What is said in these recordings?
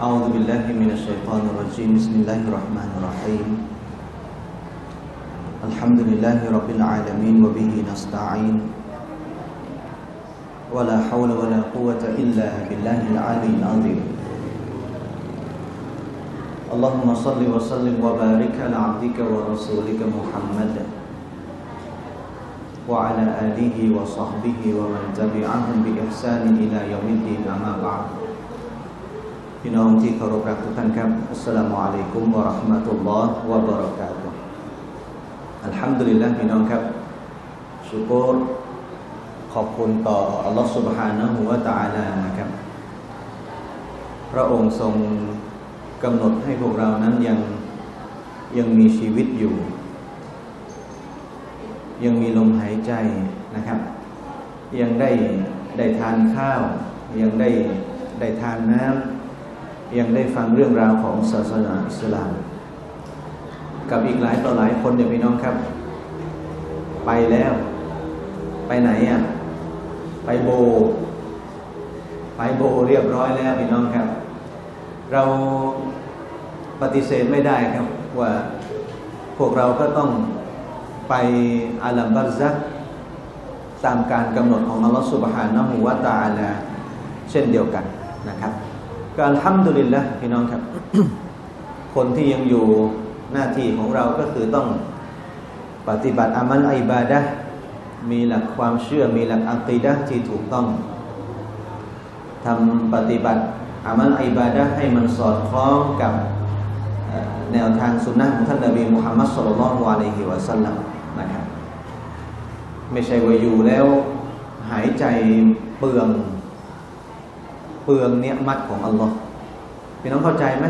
أعوذ بالله من الشيطان الرجيم. بسم الله الرحمن الرحيم. الحمد لله رب العالمين وبه نستعين. ولا حول ولا قوة إلا بالله العلي العظيم. اللهم صل وسلم وبارك على عبدك ورسولك محمد وعلى آله وصحبه ومن تبعهم بإحسان إلى يوم الدين. أما بعد. พี่น้องที่เคารพรักทุกท่านครับ อัสสลามุอะลัยกุมวะเราะห์มะตุลลอฮ์วะบะเราะกาตุฮ์อัลฮัมดุลิลลาห์พี่น้องครับชุกรขอบคุณต่ออัลลอฮ์ سبحانه และ تعالى นะครับ พระองค์ทรงกำหนดให้พวกเรานั้นยังยังมีชีวิตอยู่ ยังมีลมหายใจนะครับ ยังได้ได้ทานข้าว ยังได้ได้ทานน้ำ ยังได้ฟังเรื่องราวของศาสนาอิสลาม กับอีกหลายต่อหลายคนเนี่ยพี่น้องครับ ไปแล้ว ไปไหนอะไปโบ ไปโบเรียบร้อยแล้วพี่น้องครับ เราปฏิเสธไม่ได้ครับว่าพวกเราก็ต้องไปอาลัมบัซักตามการกำหนดของอัลลอฮฺสุบฮานะฮูวาตาลาเช่นเดียวกันนะครับ การทำดุลินละพี่น้องครับ คนที่ยังอยู่หน้าที่ของเราก็คือต้องปฏิบัติอามันอิบาดะมีหลักความเชื่อมีหลักอัคีดะที่ถูกต้องทำปฏิบัติอามันอิบาดะให้มันสอดคล้องกับแนวทางสุนนะของท่านนบีมุฮัมมัดสุลลัลวะลัยฮิวะสัลลัมนะครับไม่ใช่ว่าอยู่แล้วหายใจเปลือง ลืองเนี้ยมัดของอัลลอฮ์พี่น้องเข้าใจไหม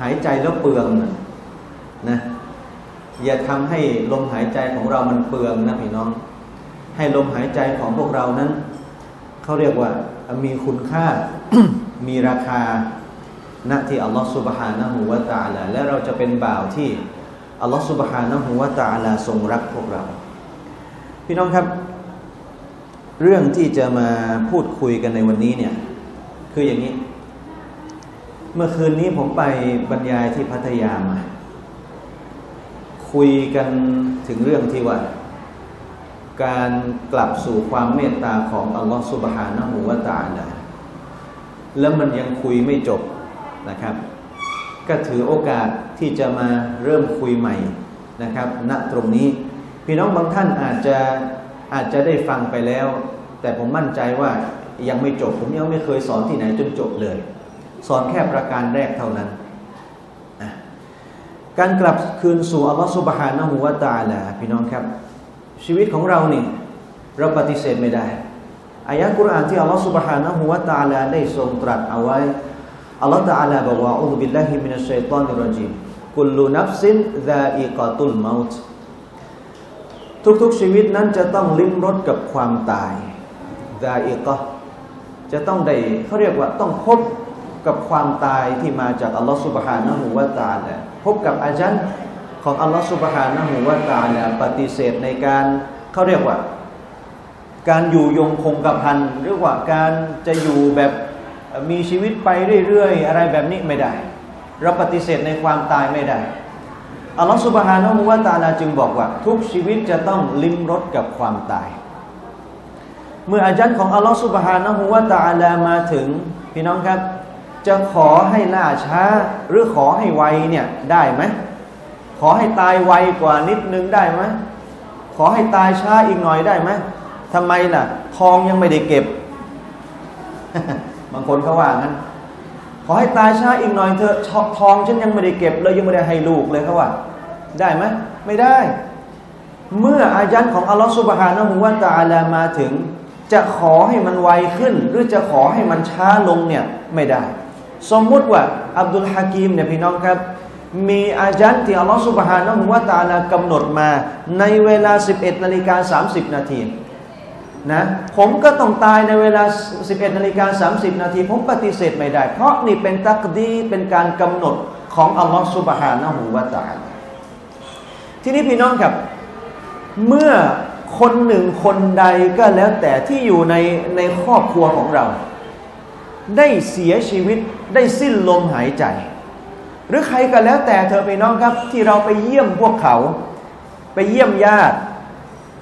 หายใจแล้วเปลืองนะนะอย่าทำให้ลมหายใจของเรามันเปลืองนะพี่น้อง ให้ลมหายใจของพวกเรานั้นเขาเรียกว่ามีคุณค่ามีราคาณที่อัลลอฮฺสุบฮานะฮูวะตาลาและเราจะเป็นบ่าวที่อัลลอฮฺสุบฮานะฮูวะตาลาทรงรักพวกเรา พี่น้องครับ เรื่องที่จะมาพูดคุยกันในวันนี้เนี่ย คืออย่างนี้ เมื่อคืนนี้ผมไปบรรยายที่พัทยามา คุยกันถึงเรื่องที่ว่า การกลับสู่ความเมตตาของอัลลอฮฺสุบฮานะฮูวะตาลาแล้วมันยังคุยไม่จบนะครับ ก็ถือโอกาสที่จะมาเริ่มคุยใหม่นะครับ ณตรงนี้ พี่น้องบางท่านอาจจะอาจจะได้ฟังไปแล้ว แต่ผมมั่นใจว่า ยังไม่จบ ผมยังไม่เคยสอนที่ไหนจนจบเลย สอนแค่ประการแรกเท่านั้น การกลับคืนสู่อัลลอฮฺสุบฮานะฮูวาตาลาพี่น้องครับ ชีวิตของเรานี่เราปฏิเสธไม่ได้อายะกุรอานที่อัลลอฮฺسبحانه وتعالىได้ทรงตรัสเอาไว้อัลลอฮฺตาลาบอกว่าأعوذ بالله من الشيطان الرجيم كل نفس ذائقة الموتทุกๆชีวิตนั้นจะต้องลิ้มรสกับความตายذائقة จะต้องได้เขาเรียกว่าต้องพบกับความตายที่มาจากอัลลอฮฺسبحانه وتعالىพบกับอาจารย์ของอัลลอฮฺสุบฮานะฮูวาตาลาปฏิเสธในการเขาเรียกว่า การอยู่ยงคงกระพันหรือว่าการจะอยู่แบบมีชีวิตไปเรื่อยๆ อะไรแบบนี้ไม่ได้ เราปฏิเสธในความตายไม่ได้อัลลอฮฺสุบฮานะฮูวาตาลาจึงบอกว่า ทุกชีวิตจะต้องลิ้มรสกับความตาย เมื่ออาจารย์ของอัลลอฮฺสุบฮานะฮูวาตาลามาถึง พี่น้องครับ จะขอให้ล่าช้า หรือขอให้ไวเนี่ยได้ไหมขอให้ตายไวกว่านิดนึงได้ไหมขอให้ตายช้าอีกหน่อยได้ไหมทำไมล่ะ ทองยังไม่ได้เก็บ บางคนเขาว่างั้น ขอให้ตายช้าอีกหน่อยเถอะทองฉันยังไม่ได้เก็บเลยยังไม่ได้ให้ลูกเลยเขาว่า ได้ไหมไม่ได้ เมื่ออายันของอัลลอฮฺสุบฮานะฮูวาตาลามาถึง จะขอให้มันไวขึ้น หรือจะขอให้มันช้าลงเนี่ยไม่ได้ สมมุติว่าอับดุลฮากีมเนี่ยพี่น้องครับ มีอาจันที่อัลลอฮฺสุบฮานะฮูวาตาลากำหนดมาในเวลา 11นาฬิกา30 นาทีนะผมก็ต้องตายในเวลา 11นาฬิกา30 นาที ผมปฏิเสธไม่ได้ เพราะนี่เป็นตักดีเป็นการกำหนดของอัลลอฮฺสุบฮานะฮูวาตาลาทีนี้พี่น้องครับ เมื่อ คนหนึ่งคนใดก็แล้วแต่ที่อยู่ในในครอบครัวของเรา ได้เสียชีวิตได้สิ้นลมหายใจ หรือใครก็แล้วแต่เธอไปน้องครับที่เราไปเยี่ยมพวกเขา ไปเยี่ยมญาติ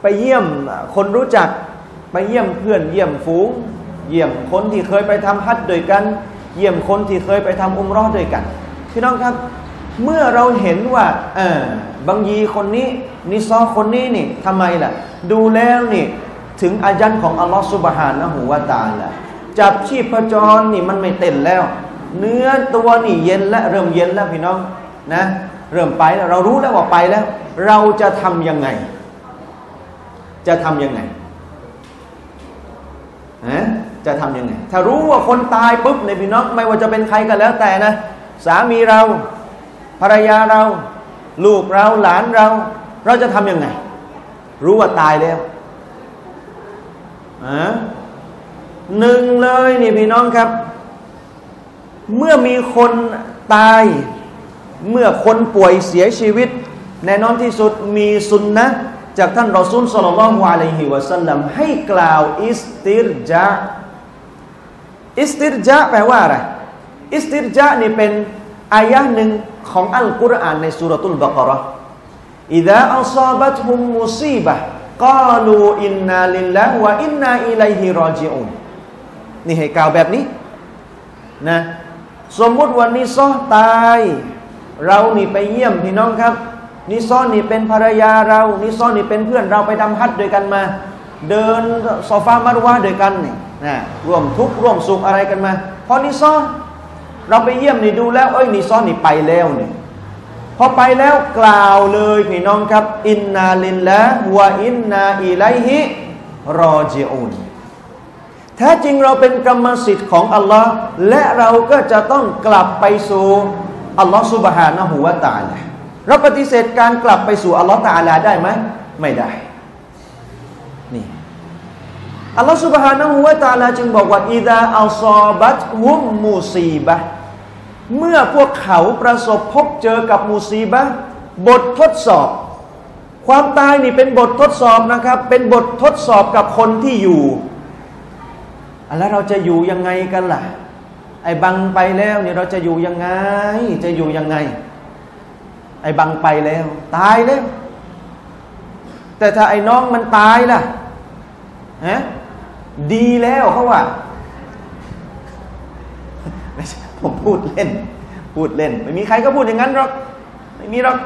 ไปเยี่ยมคนรู้จัก ไปเยี่ยมเพื่อนเยี่ยมฝูง เยี่ยมคนที่เคยไปทำฮัทด้วยกัน เยี่ยมคนที่เคยไปทำอุมรอดด้วยกันพี่น้องครับเมื่อเราเห็นว่าเออบางยีคนนี้นิซอคนนี้นี่ทำไมล่ะ ดูแล้วนี่ถึงอายันของอัลลอฮฺสุบฮานะหูวาตาละจับชีพจรนี่มันไม่เต้นแล้ว เนื้อตัวนี่เย็นและเริ่มเย็นแล้วพี่น้องนะ เริ่มไปแล้วเรารู้แล้วว่าไปแล้ว เราจะทำยังไง จะทำยังไงฮะจะทำยังไง ถ้ารู้ว่าคนตายปุ๊บในพี่น้องไม่ว่าจะเป็นใครก็แล้วแต่นะ สามีเรา ภรรยาเรา ลูกเราหลานเรา เราจะทำยังไง รู้ว่าตายแล้วหนึ่งเลยนี่พี่น้องครับ เมื่อมีคนตาย เมื่อคนป่วยเสียชีวิต แน่นอนที่สุดมีสุนนะจากท่านรอซูลสุลต่านวะลัยฮิวะสัลลัมให้กล่าวอิสติรจาอิสติรจาแปลว่าอะไรอิสติรจานี่เป็นอายะหนึ่งของอัลกุรอานในสุรตุลบากระ อิดะอัลซาบัตฮุมมุซีบะกาลูอินนาลิลละวะอินนาอิลัยฮิรอจิอุนนี่ให้กล่าวแบบนี้นะสมมุติวันนี้ซ้อตาย เรานี่ไปเยี่ยมพี่น้องครับนิซ้อนนี่เป็นภรรยาเรา นิซ้อนนี่เป็นเพื่อนเราไปทำฮัทด้วยกันมา เดินซอฟามัรวะฮ์ด้วยกันนี่นะร่วมทุกข์ร่วมสุขอะไรกันมาพอนิซ้อนเราไปเยี่ยมนี่ดูแล้วเอ้ยนิซ้อนนี่ไปแล้วนี่พ อไปแล้วกล่าวเลยพี่น้องครับ إنا لله وإنا إليه راجعونแท้จริงเราเป็นกรรมสิทธิ์ของอัลลอฮ์และเราก็จะต้องกลับไปสู่อัลลอฮ์سبحانه وتعالىเราปฏิเสธการกลับไปสู่อัลลอฮ์ตาลาได้ไหมไม่ได้นี่อัลลอฮ์สุบฮานะฮูวาตาลาจึงบอกว่าอิดาอัลซอบัตฮุมมูซีบะ เมื่อพวกเขาประสบพบเจอกับมูซีบะบททดสอบ ความตายนี่เป็นบททดสอบนะครับ เป็นบททดสอบกับคนที่อยู่แล้วเราจะอยู่ยังไงกันล่ะ ไอ้บังไปแล้วเนี่ยเราจะอยู่ยังไง จะอยู่ยังไง ไอ้บังไปแล้ว ตายแล้ว แต่ถ้าไอ้น้องมันตายล่ะฮะดีแล้วเขาว่า ผมพูดเล่น พูดเล่น ไม่มีใครก็พูดอย่างนั้นหรอก ไม่มีหรอก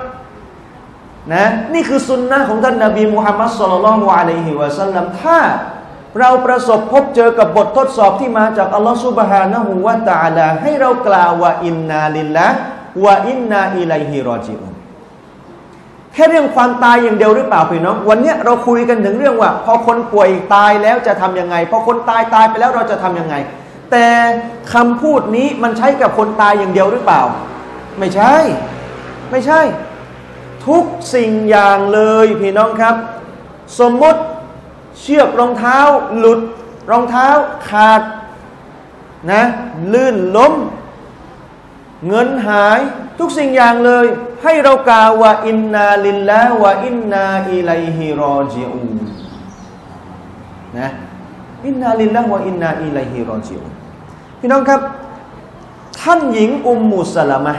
นะนี่คือสุนนะของท่านนาบีมุฮัมมัดสุลลัลวะอะลัยฮิวะสัลลัมถ้าเราประสบพบเจอกับบททดสอบที่มาจากอัลลอฮฺสุบฮานะฮูวาตาลาให้เรากล่าวว่าอินนาลิลละวะอินนาอิลัยฮิรอจิอุนแค่เรื่องความตายอย่างเดียวหรือเปล่าพี่น้องวันนี้เราคุยกันถึงเรื่องว่า พอคนป่วยตายแล้วจะทํำยังไง พอคนตายตายไปแล้วเราจะทํำยังไง แต่คำพูดนี้มันใช้กับคนตายอย่างเดียวหรือเปล่า ไม่ใช่ ไม่ใช่ ทุกสิ่งอย่างเลยพี่น้องครับ สมมติเชือกรองเท้าหลุด รองเท้าขาดนะลื่นล้ม เงินหายทุกสิ่งอย่างเลย ให้เรากล่าวว่าอินนาลิลละวะอินนาอิลัยฮิรอจิอูนะอินนาลิลละวะอินนาอิลัยฮิรอจิอู พี่น้องครับ ท่านหญิงอุมมุสลามะ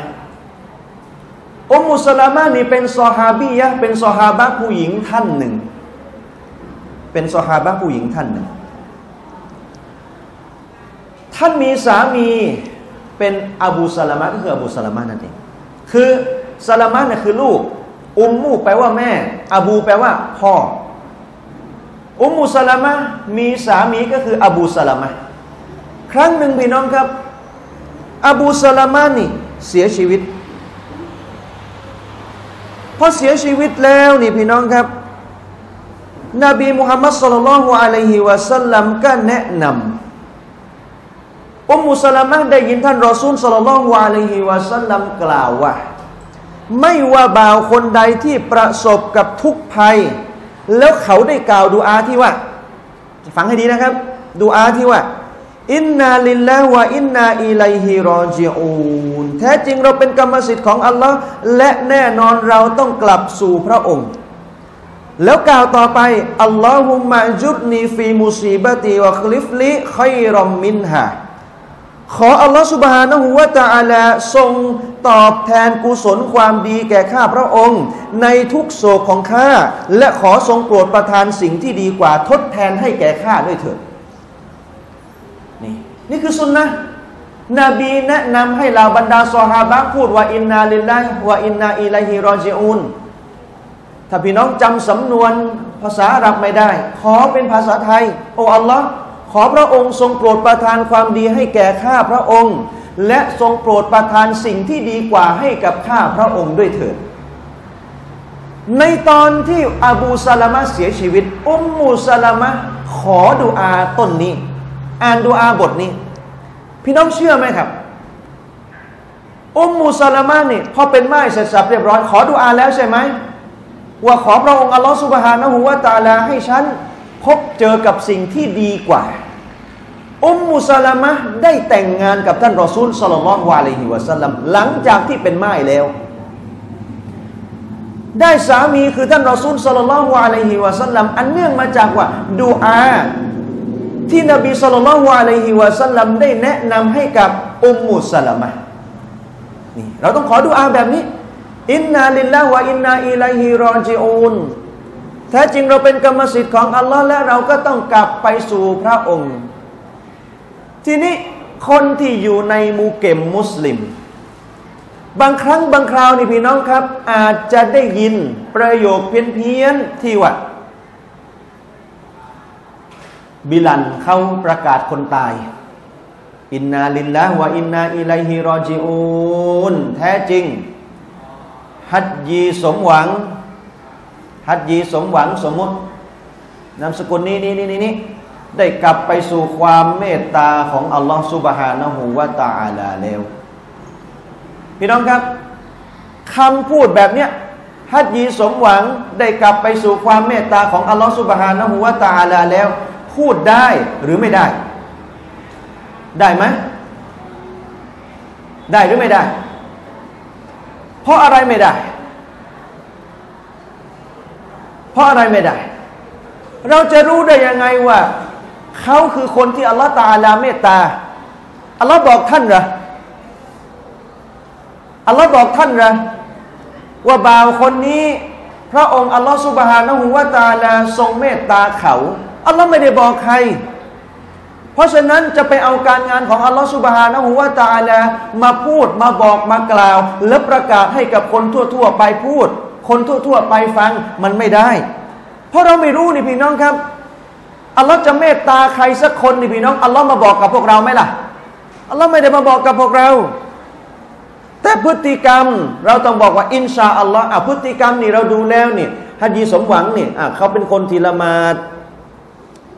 อุมมุสลามะนี่เป็นซอฮาบียะเป็นซอฮาบะผู้หญิงท่านหนึ่ง เป็นสหาบะผู้หญิงท่านหนึ่ง ท่านมีสามีเป็นอบูสลามะก็คืออบูสลามะนั่นเองคือสลามะนี่ยคือลูก อุมมูแปลว่าแม่ อบูแปลว่าพ่อ อุมมูสลามะมีสามีก็คืออบูสลามะ ครั้งหนึ่งพี่น้องครับ อบูสลามะนี่เสียชีวิตพอเสียชีวิตแล้วนี่พี่น้องครับ นบีมุฮัมมัดสุลลัลฮุอะลัยฮิวะสัลลัมก็แนะนำอุมมุสลามะได้ยินท่านรอซูลสุลลัลฮุอะลัยฮิวะสัลลัมกล่าวว่า ไม่ว่าบ่าวคนใดที่ประสบกับทุกภัย แล้วเขาได้กล่าวดูอาที่ว่า ฟังให้ดีนะครับ ดูอาที่ว่า อินนาลิลลาฮวะอินนาอิไลฮิรอจิอูนแท้จริงเราเป็นกรรมสิทธิ์ของอัลลอฮ์และแน่นอนเราต้องกลับสู่พระองค์ แล้วกล่าวต่อไปอัลลอฮุมะจุดนีฟีมุซีบะตีวะคลิฟลิคอยรอมมินฮาขออัลลอฮฺสุบฮานะฮูวะตาอาลาทรงตอบแทนกุศลความดีแก่ข้าพระองค์ ในทุกโศกของข้าและขอทรงโปรดประทานสิ่งที่ดีกว่าทดแทนให้แก่ข้าด้วยเถิด นี่คือสุนนะนบีแนะนำให้เหล่าบรรดาซอฮาบะพูดว่าอินนาลิลลาฮิวะอินนาอิลัยฮิรอจิอูนถ้าพี่น้องจำสำนวนภาษาอับไม่ได้ ขอเป็นภาษาไทย โอ้อัลลอฮ์ขอพระองค์ทรงโปรดประทานความดีให้แก่ข้าพระองค์ และทรงโปรดประทานสิ่งที่ดีกว่าให้กับข้าพระองค์ด้วยเถิดในตอนที่อบูซาลามะเสียชีวิต อุมมูซาลามะขอดุอาต้นนี้ อ่านดุอาบทนี้ พี่น้องเชื่อไหมครับอุมมูซาลามะนี่พอเป็นไม้เสร็จสับเรียบร้อย ขอดุอาแล้วใช่ไหมว่าขอพระองค์อัลลอฮฺสุบฮานะฮูวาตาลาให้ฉันพบเจอกับสิ่งที่ดีกว่าอุมมุสลามะได้แต่งงานกับท่านรอซูลสลลัลลอฮุอะลัยฮิวะสัลลัมหลังจากที่เป็นไม้แล้ว ได้สามีคือท่านรอซูลصلى الله عليه وسلمอันเนื่องมาจากว่าดูอา ที่นบีصلى الله عليه وسلمได้แนะนำให้กับอุมมุสลามะนี่เราต้องขอดูอาแบบนี้ إنا لله وإنا إليه راجعونแท้จริงเราเป็นกรรมสิทธิ์ของอัลลอฮ์และเราก็ต้องกลับไปสู่พระองค์ ทีนี้คนที่อยู่ในมูเก็มมุสลิม บางครั้งบางคราวนี่พี่น้องครับ อาจจะได้ยินประโยคเพี้ยนเพียนที่ว่า บิลันเขาประกาศคนตาย อินนาลิลละวะอินนาอิไลฮิรอจิอูนแท้จริง ฮัจยีสมหวัง ฮัจยีสมหวังสมมตินามสกุลนี้นี่นี่นี่ได้กลับไปสู่ความเมตตาของอัลลอฮฺสุบฮานะฮูวาตาอาลาแล้วพี่น้องครับคำพูดแบบเนี้ยฮัจยีสมหวังได้กลับไปสู่ความเมตตาของอัลลอฮฺสุบฮานะฮูวาตาอาลาแล้ว พูดได้หรือไม่ได้ ได้ไหมได้หรือไม่ได้ เพราะอะไรไม่ได้ เพราะอะไรไม่ได้ เราจะรู้ได้ยังไงว่าเขาคือคนที่อัลลอฮฺตาลาเมตตาอัลลอฮ์บอกท่านเหรออัลลอฮ์บอกท่านเหรอว่าบ่าวคนนี้ พระองค์อัลลอฮ์สุบฮานะฮูวาตาลาทรงเมตตาเขา อัลลอฮ์ไม่ได้บอกใคร เพราะฉะนั้นจะไปเอาการงานของอัลลอฮ์สุบฮานะฮูวาตาลามาพูดมาบอกมากล่าว และประกาศให้กับคนทั่ว ๆ ไปพูด คนทั่ว ๆ ไปฟังมันไม่ได้ เพราะเราไม่รู้นี่พี่น้องครับอัลลอฮ์จะเมตตาใครสักคนนี่พี่น้องอัลลอฮ์มาบอกกับพวกเราไหมล่ะอัลลอฮ์ไม่ได้มาบอกกับพวกเรา แต่พฤติกรรมเราต้องบอกว่าอินชาอัลลอฮ์อะพฤติกรรมนี่เราดูแล้วนี่ฮัจีสมหวังนี่อะเขาเป็นคนทีละมาด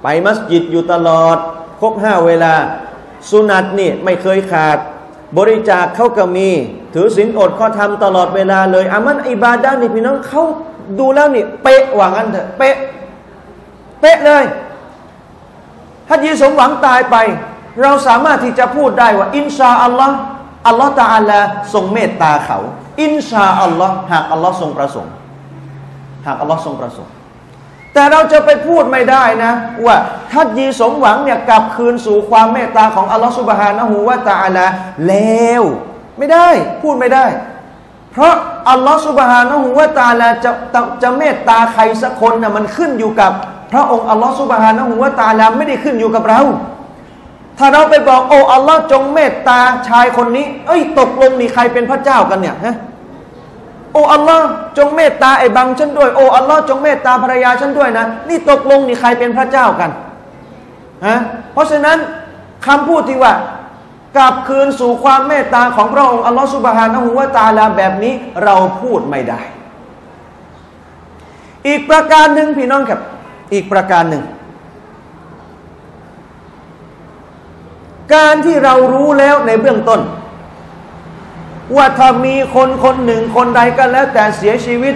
ไปมัสยิดอยู่ตลอด ครบห้าเวลา สุนัตนี่ไม่เคยขาด บริจาคเขาก็มี ถือศีลอดข้อทำตลอดเวลาเลยอามันอิบาดานี่พี่น้องเขาดูแล้วนี่ เป๊ะว่างั้นเถอะเป๊ะเป๊ะเลยฮัจยีสมหวังตายไป เราสามารถที่จะพูดได้ว่า อินชาอัลลอฮ์อัลลอฮ์ตาอัลลาทรงเมตตาเขา อินชาอัลลอฮ์หากอัลลอฮ์ทรงประสงค์ หากอัลลอฮ์ทรงประสงค์ แต่เราจะไปพูดไม่ได้นะ ว่าทัดยีสมหวังเนี่ยกลับคืนสู่ความเมตตาของอัลลอฮ์สุบฮานะฮูวาตาลาแล้วไม่ได้พูดไม่ได้ เพราะอัลลอฮฺสุบฮานะฮูวาตาลาจะจะจะเมตตาใครสักคนนะ่ะมันขึ้นอยู่กับ พระองค์อัลลอฮฺสุบฮานะฮูวาตาลาไม่ได้ขึ้นอยู่กับเรา ถ้าเราไปบอกโอ้อัลลอฮ์จงเมตตาชายคนนี้ เอ้ยตกลงนี่ใครเป็นพระเจ้ากันเนี่ยฮะ โอ้อัลลอฮ์จงเมตตาไอ้บังฉันด้วยโอ้อัลลอฮ์จงเมตตาภรรยาฉันด้วยนะ นี่ตกลงนี่ใครเป็นพระเจ้ากันฮะเพราะฉะนั้นคำพูดที่ว่ากลับคืนสู่ความเมตตาของพระองค์อัลลอฮฺสุบฮานะฮูวาตาลาแบบนี้เราพูดไม่ได้ อีกประการหนึ่งพี่น้องครับ อีกประการหนึ่ง การที่เรารู้แล้วในเบื้องต้น ว่าถ้ามีคนคนหนึ่งคนใดก็แล้วแต่เสียชีวิต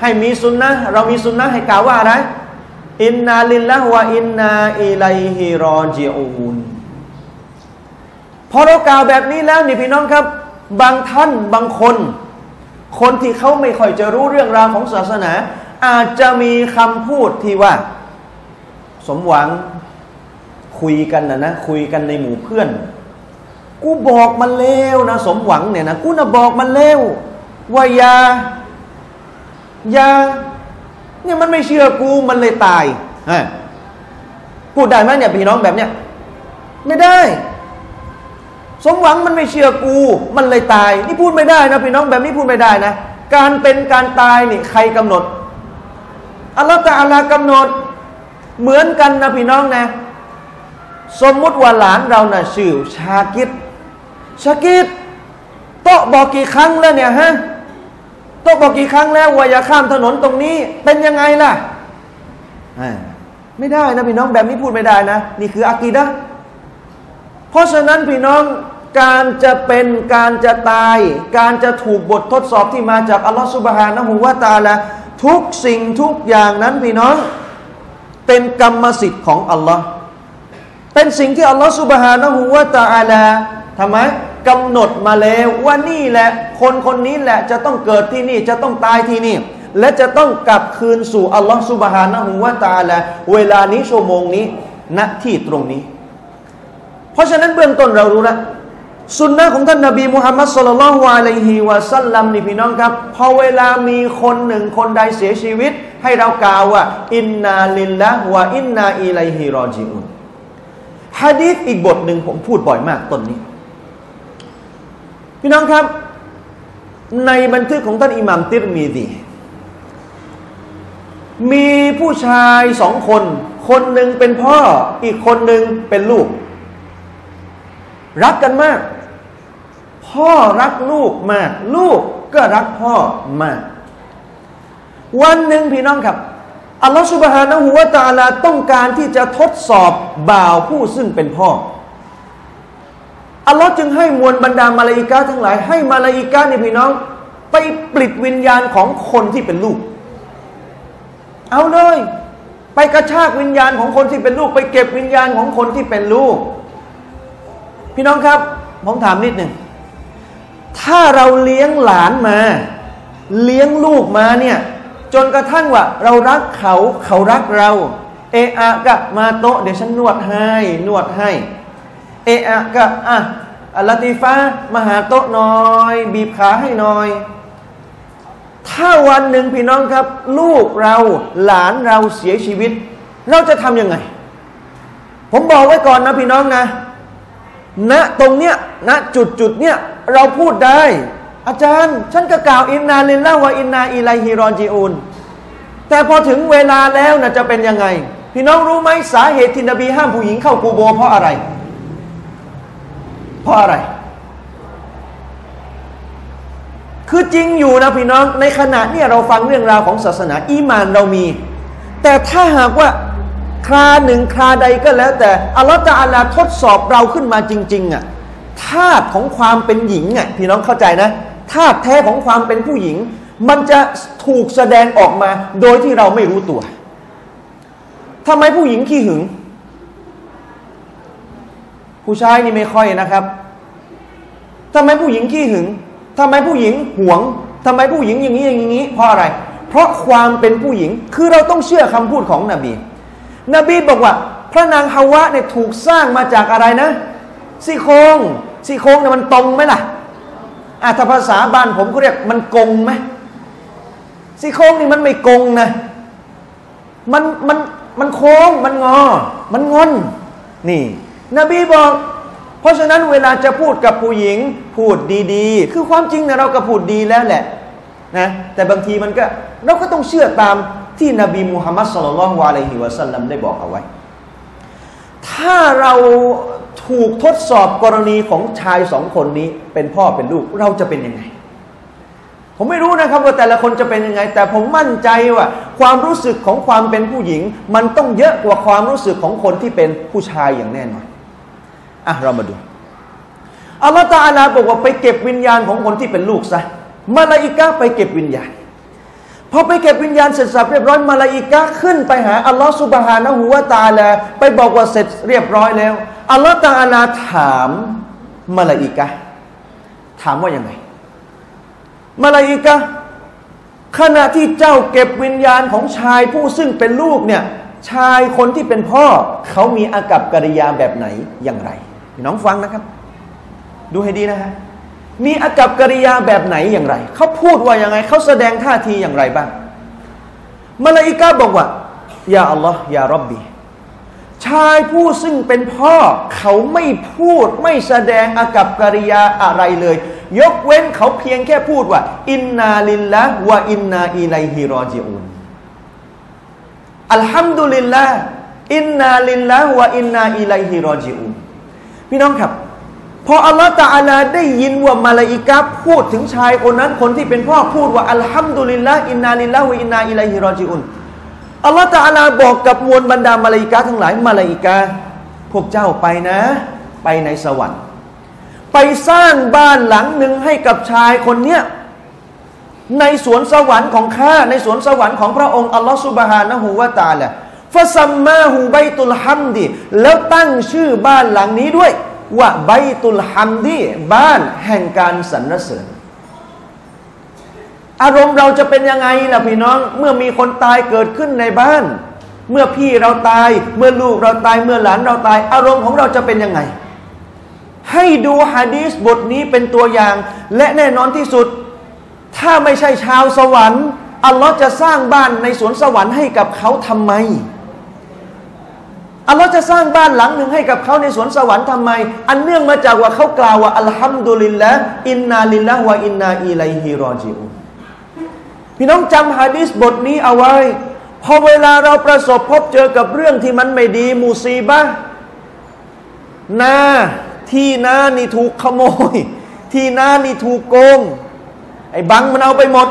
ให้มีสุนนะเรามีสุนนะให้กล่าวว่าอะไรอินนาลิลละวะอินนาอิไลฮิรอจิอูนพอเรากล่าวแบบนี้แล้วนี่พี่น้องครับ บางท่านบางคน คนที่เขาไม่ค่อยจะรู้เรื่องราวของศาสนา อาจจะมีคำพูดที่ว่า สมหวังคุยกันนะนะคุยกันในหมู่เพื่อน กูบอกมันเลวนะสมหวังเนี่ยนะกูน่ะบอกมันเลวว่าอย่าอย่าเนี่ยมันไม่เชื่อกูมันเลยตายพูดได้ไหมเนี่ยพี่น้องแบบเนี้ยไม่ได้ สมหวังมันไม่เชื่อกู มันเลยตาย นี่พูดไม่ได้นะพี่น้องแบบนี้พูดไม่ได้นะ การเป็นการตายนี่ใครกำหนดอัลลอฮฺตะอาลากำหนด เหมือนกันนะพี่น้องนะ สมมุติว่าหลานเรานะ่ะชื่อชากิด ชากิดโตบอกกี่ครั้งแล้วเนี่ยฮะโตบอกกี่ครั้งแล้วว่าอย่าข้ามถนนตรงนี้ เป็นยังไงล่ะไม่ได้นะพี่น้องแบบนี้พูดไม่ได้นะนี่คืออากีดะเพราะฉะนั้นพี่น้องการจะเป็นการจะตาย การจะถูกบททดสอบที่มาจากอัลลอฮฺสุบฮานะฮูวาตาละทุกสิ่งทุกอย่างนั้นพี่น้อง เป็นกรรมสิทธิ์ของอัลลอฮ์เป็นสิ่งที่อัลลอฮฺสุบฮานะฮูวาตาละ ทำไมกำหนดมาแล้วว่านี่แหละ คนคนนี้แหละจะต้องเกิดที่นี่จะต้องตายที่นี่ และจะต้องกลับคืนสู่อัลลอฮฺสุบฮานะฮูวาตาละเวลานี้ชั่วโมงนี้ณที่ตรงนี้ เพราะฉะนั้นเบื้องต้นเรารู้แล้วสุนนะของท่านนบีมุฮัมมัดสุลลัลฮวาลัยฮิวะสัลลัมนี่พี่น้องครับ พอเวลามีคนหนึ่งคนใดเสียชีวิต ให้เรากล่าวว่า อินนาลิลละวะอินนาอิลัยฮิรอจิอุนฮะดีษอีกบทหนึ่งผมพูดบ่อยมากต้นนี้ พี่น้องครับ ในบันทึกของท่านอิหมัมติรมีดีมีผู้ชายสองคน คนหนึ่งเป็นพ่อ อีกคนหนึ่งเป็นลูก รักกันมาก พ่อรักลูกมาก ลูกก็รักพ่อมาก วันหนึ่งพี่น้องครับอัลลอฮฺสุบฮานะฮูวาตาลาต้องการที่จะทดสอบบ่าวผู้ซึ่งเป็นพ่อ อัลลอฮ์จึงให้มวลบรรดามาลาอิกาทั้งหลาย ให้มาลาอิกาเนี่ยพี่น้อง ไปปลิดวิญญาณของคนที่เป็นลูก เอาเลย ไปกระชากวิญญาณของคนที่เป็นลูก ไปเก็บวิญญาณของคนที่เป็นลูก พี่น้องครับ ผมถามนิดหนึ่งถ้าเราเลี้ยงหลานมา เลี้ยงลูกมาเนี่ย จนกระทั่งว่า เรารักเขาเขารักเรา เอะอะกะมาโตเดี๋ยวฉันนวดให้นวดให้ เอะอะกะอะอัลติฟ้ามาหาโต๊ะหน่อย บีบขาให้หน่อย ถ้าวันหนึ่งพี่น้องครับ ลูกเราหลานเราเสียชีวิต เราจะทำยังไง ผมบอกไว้ก่อนนะพี่น้องนะณตรงเนี้ยณจุดจุดเนี้ยเราพูดได้ อาจารย์ ฉันก็กล่าวอินนาลินละวะอินนาอิไลฮิรอนจิอุนแต่พอถึงเวลาแล้วนะจะเป็นยังไง พี่น้องรู้ไหมสาเหตุที่นบีห้ามผู้หญิงเข้ากูโบเพราะอะไร เพราะอะไร คือจริงอยู่นะพี่น้อง ในขณะนี้เราฟังเรื่องราวของศาสนา อีมานเรามี แต่ถ้าหากว่าคราหนึ่งคราใดก็แล้ว แต่อัลลอฮฺจะอาลาทดสอบเราขึ้นมาจริง ๆอะธาตุของความเป็นหญิงอะพี่น้องเข้าใจนะธาตุแท้ของความเป็นผู้หญิง มันจะถูกแสดงออกมาโดยที่เราไม่รู้ตัวทำไมผู้หญิงขี้หึง ผู้ชายนี่ไม่ค่อยนะครับทำไมผู้หญิงขี้หึงทำไมผู้หญิงหวงทำไมผู้หญิงอย่างนี้อย่างนี้ เพราะอะไร เพราะความเป็นผู้หญิงคือเราต้องเชื่อคำพูดของนบี นบีบอกว่า พระนางฮาวะเนี่ยถูกสร้างมาจากอะไรนะซี่โครงซี่โครงเนี่ยมันตรงไหมล่ะอาถ้าภาษาบ้านผมก็เรียกมันกงไหมซี่โครงนี่มันไม่กงนะมันมันมันโค้งมันงอ มันงอนนี่ นบีบอก เพราะฉะนั้นเวลาจะพูดกับผู้หญิงพูดดีๆ คือความจริงเนี่ยเราก็พูดดีแล้วแหละนะแต่บางทีมันก็เราก็ต้องเชื่อตามที่นบีมุฮัมมัดสุลลัลวะลัยฮิวะสัลลัมได้บอกเอาไว้ ถ้าเราถูกทดสอบกรณีของชายสองคนนี้เป็นพ่อเป็นลูกเราจะเป็นยังไง ผมไม่รู้นะครับว่าแต่ละคนจะเป็นยังไง แต่ผมมั่นใจว่า ความรู้สึกของความเป็นผู้หญิง มันต้องเยอะกว่าความรู้สึกของคนที่เป็นผู้ชายอย่างแน่นอน อะเรามาดูอัลลอฮฺตาลาบอกว่าไปเก็บวิญญาณของคนที่เป็นลูกซะมาลาอิกะไปเก็บวิญญาณพอไปเก็บวิญญาณเสร็จสับเรียบร้อยมาลาอิกะขึ้นไปหาอัลลอฮฺสุบฮานะฮูวาตาลาไปบอกว่าเสร็จเรียบร้อยแล้วอัลลอฮฺตาลาถามมาลาอิกะถามว่ายังไงมาลาอิกะขณะที่เจ้าเก็บวิญญาณของชายผู้ซึ่งเป็นลูกเนี่ยชายคนที่เป็นพ่อเขามีอากับกิริยาแบบไหนอย่างไร พี่น้องฟังนะครับ ดูให้ดีนะฮะมีอากับกิริยาแบบไหนอย่างไร เขาพูดว่าอย่างไง เขาแสดงท่าทีอย่างไรบ้างมาลาอิกาบอกว่ายาอัลลอฮ์ยารับบีชายผู้ซึ่งเป็นพ่อ เขาไม่พูดไม่แสดงอากับกิริยาอะไรเลย ยกเว้นเขาเพียงแค่พูดว่า อินนาลิลละวะอินนาอิไลฮิรอจิอุนالحمد لله إنا لله وإنا إليه راجعون พี่น้องครับ พออัลลอฮฺตาอัลาได้ยินว่ามาลาอิกาพูดถึงชายคนนั้นคนที่เป็นพ่อพูดว่าالحمد لله إنا لله وإنا إليه راجعونอัลลอฮฺตาอัลาบอกกับมวลบรรดามาลาอิกาทั้งหลายมาลาอิกาพวกเจ้าไปนะ ไปในสวรรค์ ไปสร้างบ้านหลังหนึ่งให้กับชายคนเนี้ยในสวนสวรรค์ของข้าในสวนสวรรค์ของพระองค์อัลลอฮฺสุบฮานะฮูวาตาละ ฟะซัมมาฮูไบตุลฮัมดีแล้วตั้งชื่อบ้านหลังนี้ด้วย ว่าไบตุลฮัมดีบ้านแห่งการสรรเสริญ อารมณ์เราจะเป็นยังไงล่ะพี่น้อง เมื่อมีคนตายเกิดขึ้นในบ้าน เมื่อพี่เราตาย เมื่อลูกเราตายเมื่อหลานเราตาย อารมณ์ของเราจะเป็นยังไง ให้ดูฮะดีสบทนี้เป็นตัวอย่าง และแน่นอนที่สุด ถ้าไม่ใช่ชาวสวรรค์อัลลอฮ์จะสร้างบ้านในสวนสวรรค์ให้กับเขาทำไม อัลลอฮ์จะสร้างบ้านหลังหนึ่งให้กับเขาในสวนสวรรค์ทำไม อันเนื่องมาจากว่าเขากล่าวว่าอัลฮัมดุลิลละอินนาลิลละวะอินนาอิไลฮิรอจิอุพี่น้องจำฮะดิษบทนี้เอาไว้ พอเวลาเราประสบพบเจอกับเรื่องที่มันไม่ดีมูซีบะนาที่นานี่ถูกขโมย ที่นานี่ถูกโกง ไอ้บังมันเอาไปหมด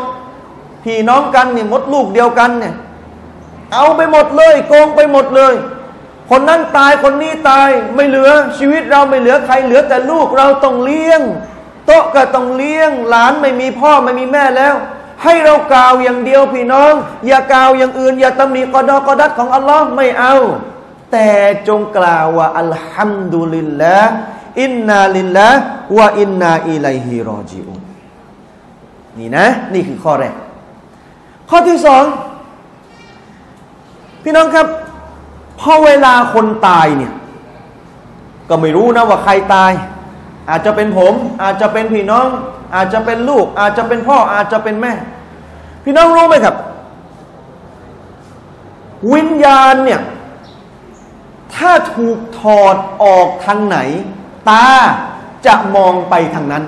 พี่น้องกันเนี่ยมดลูกเดียวกันเนี่ยเอาไปหมดเลย โกงไปหมดเลย คนนั้นตายคนนี้ตายไม่เหลือชีวิตเราไม่เหลือใครเหลือแต่ลูกเราต้องเลี้ยง โต๊ะก็ต้องเลี้ยง หลานไม่มีพ่อไม่มีแม่แล้ว ให้เรากล่าวอย่างเดียวพี่น้อง อย่ากล่าวอย่างอื่น อย่าตำหนิกอดอกอดัดของอัลลอฮ์ไม่เอา แต่จงกล่าวว่าอัลฮัมดุลิลละอินนาลิลละวะอินนาอิลัยฮิรอจิอุนนี่นะ นี่คือข้อแรก ข้อที่สองพี่น้องครับ พอเวลาคนตายเนี่ย ก็ไม่รู้นะว่าใครตาย อาจจะเป็นผม อาจจะเป็นพี่น้อง อาจจะเป็นลูก อาจจะเป็นพ่ออาจจะเป็นแม่ พี่น้องรู้ไหมครับ วิญญาณเนี่ย ถ้าถูกถอดออกทางไหน ตาจะมองไปทางนั้น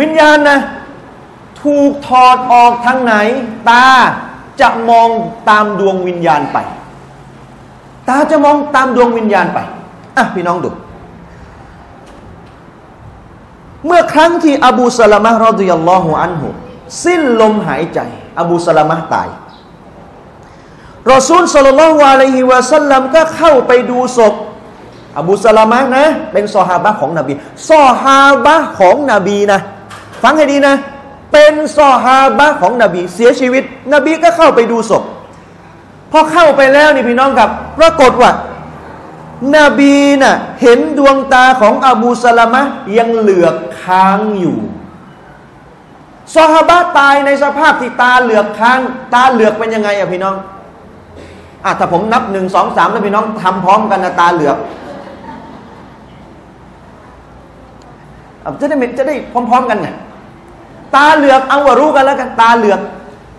วิญญาณนะ ถูกถอดออกทางไหน ตา จะมองตามดวงวิญญาณไป ตาจะมองตามดวงวิญญาณไปอะพี่น้องดู เมื่อครั้งที่อบูสลามะรอดิยัลลอฮุอันหุสิ้นลมหายใจ อบูสลามะตายรอซูลสัลลัลลอฮุอะลัยฮิวะสัลลัมก็เข้าไปดูศพ อบูสลามะนะ เป็นซอฮาบะของนบีซอฮาบะของนบีนะ ฟังให้ดีนะ เป็นซอฮาบะของนบีเสียชีวิต นบีก็เข้าไปดูศพพอเข้าไปแล้วนี่พี่น้องครับ ปรากฏว่า นบีน่ะเห็นดวงตาของอบูสลามะยังเหลือกค้างอยู่ซอฮาบะตายในสภาพที่ตาเหลือกค้าง ตาเหลือกเป็นยังไงอะพี่น้องอะถ้าผมนับหนึ่งสองสามแล้วพี่น้องทำพร้อมกันนะตาเหลือกจะได้จะได้พร้อม ๆ กันไง ตาเหลือกเอาว่ารู้กันแล้วกันตาเหลือก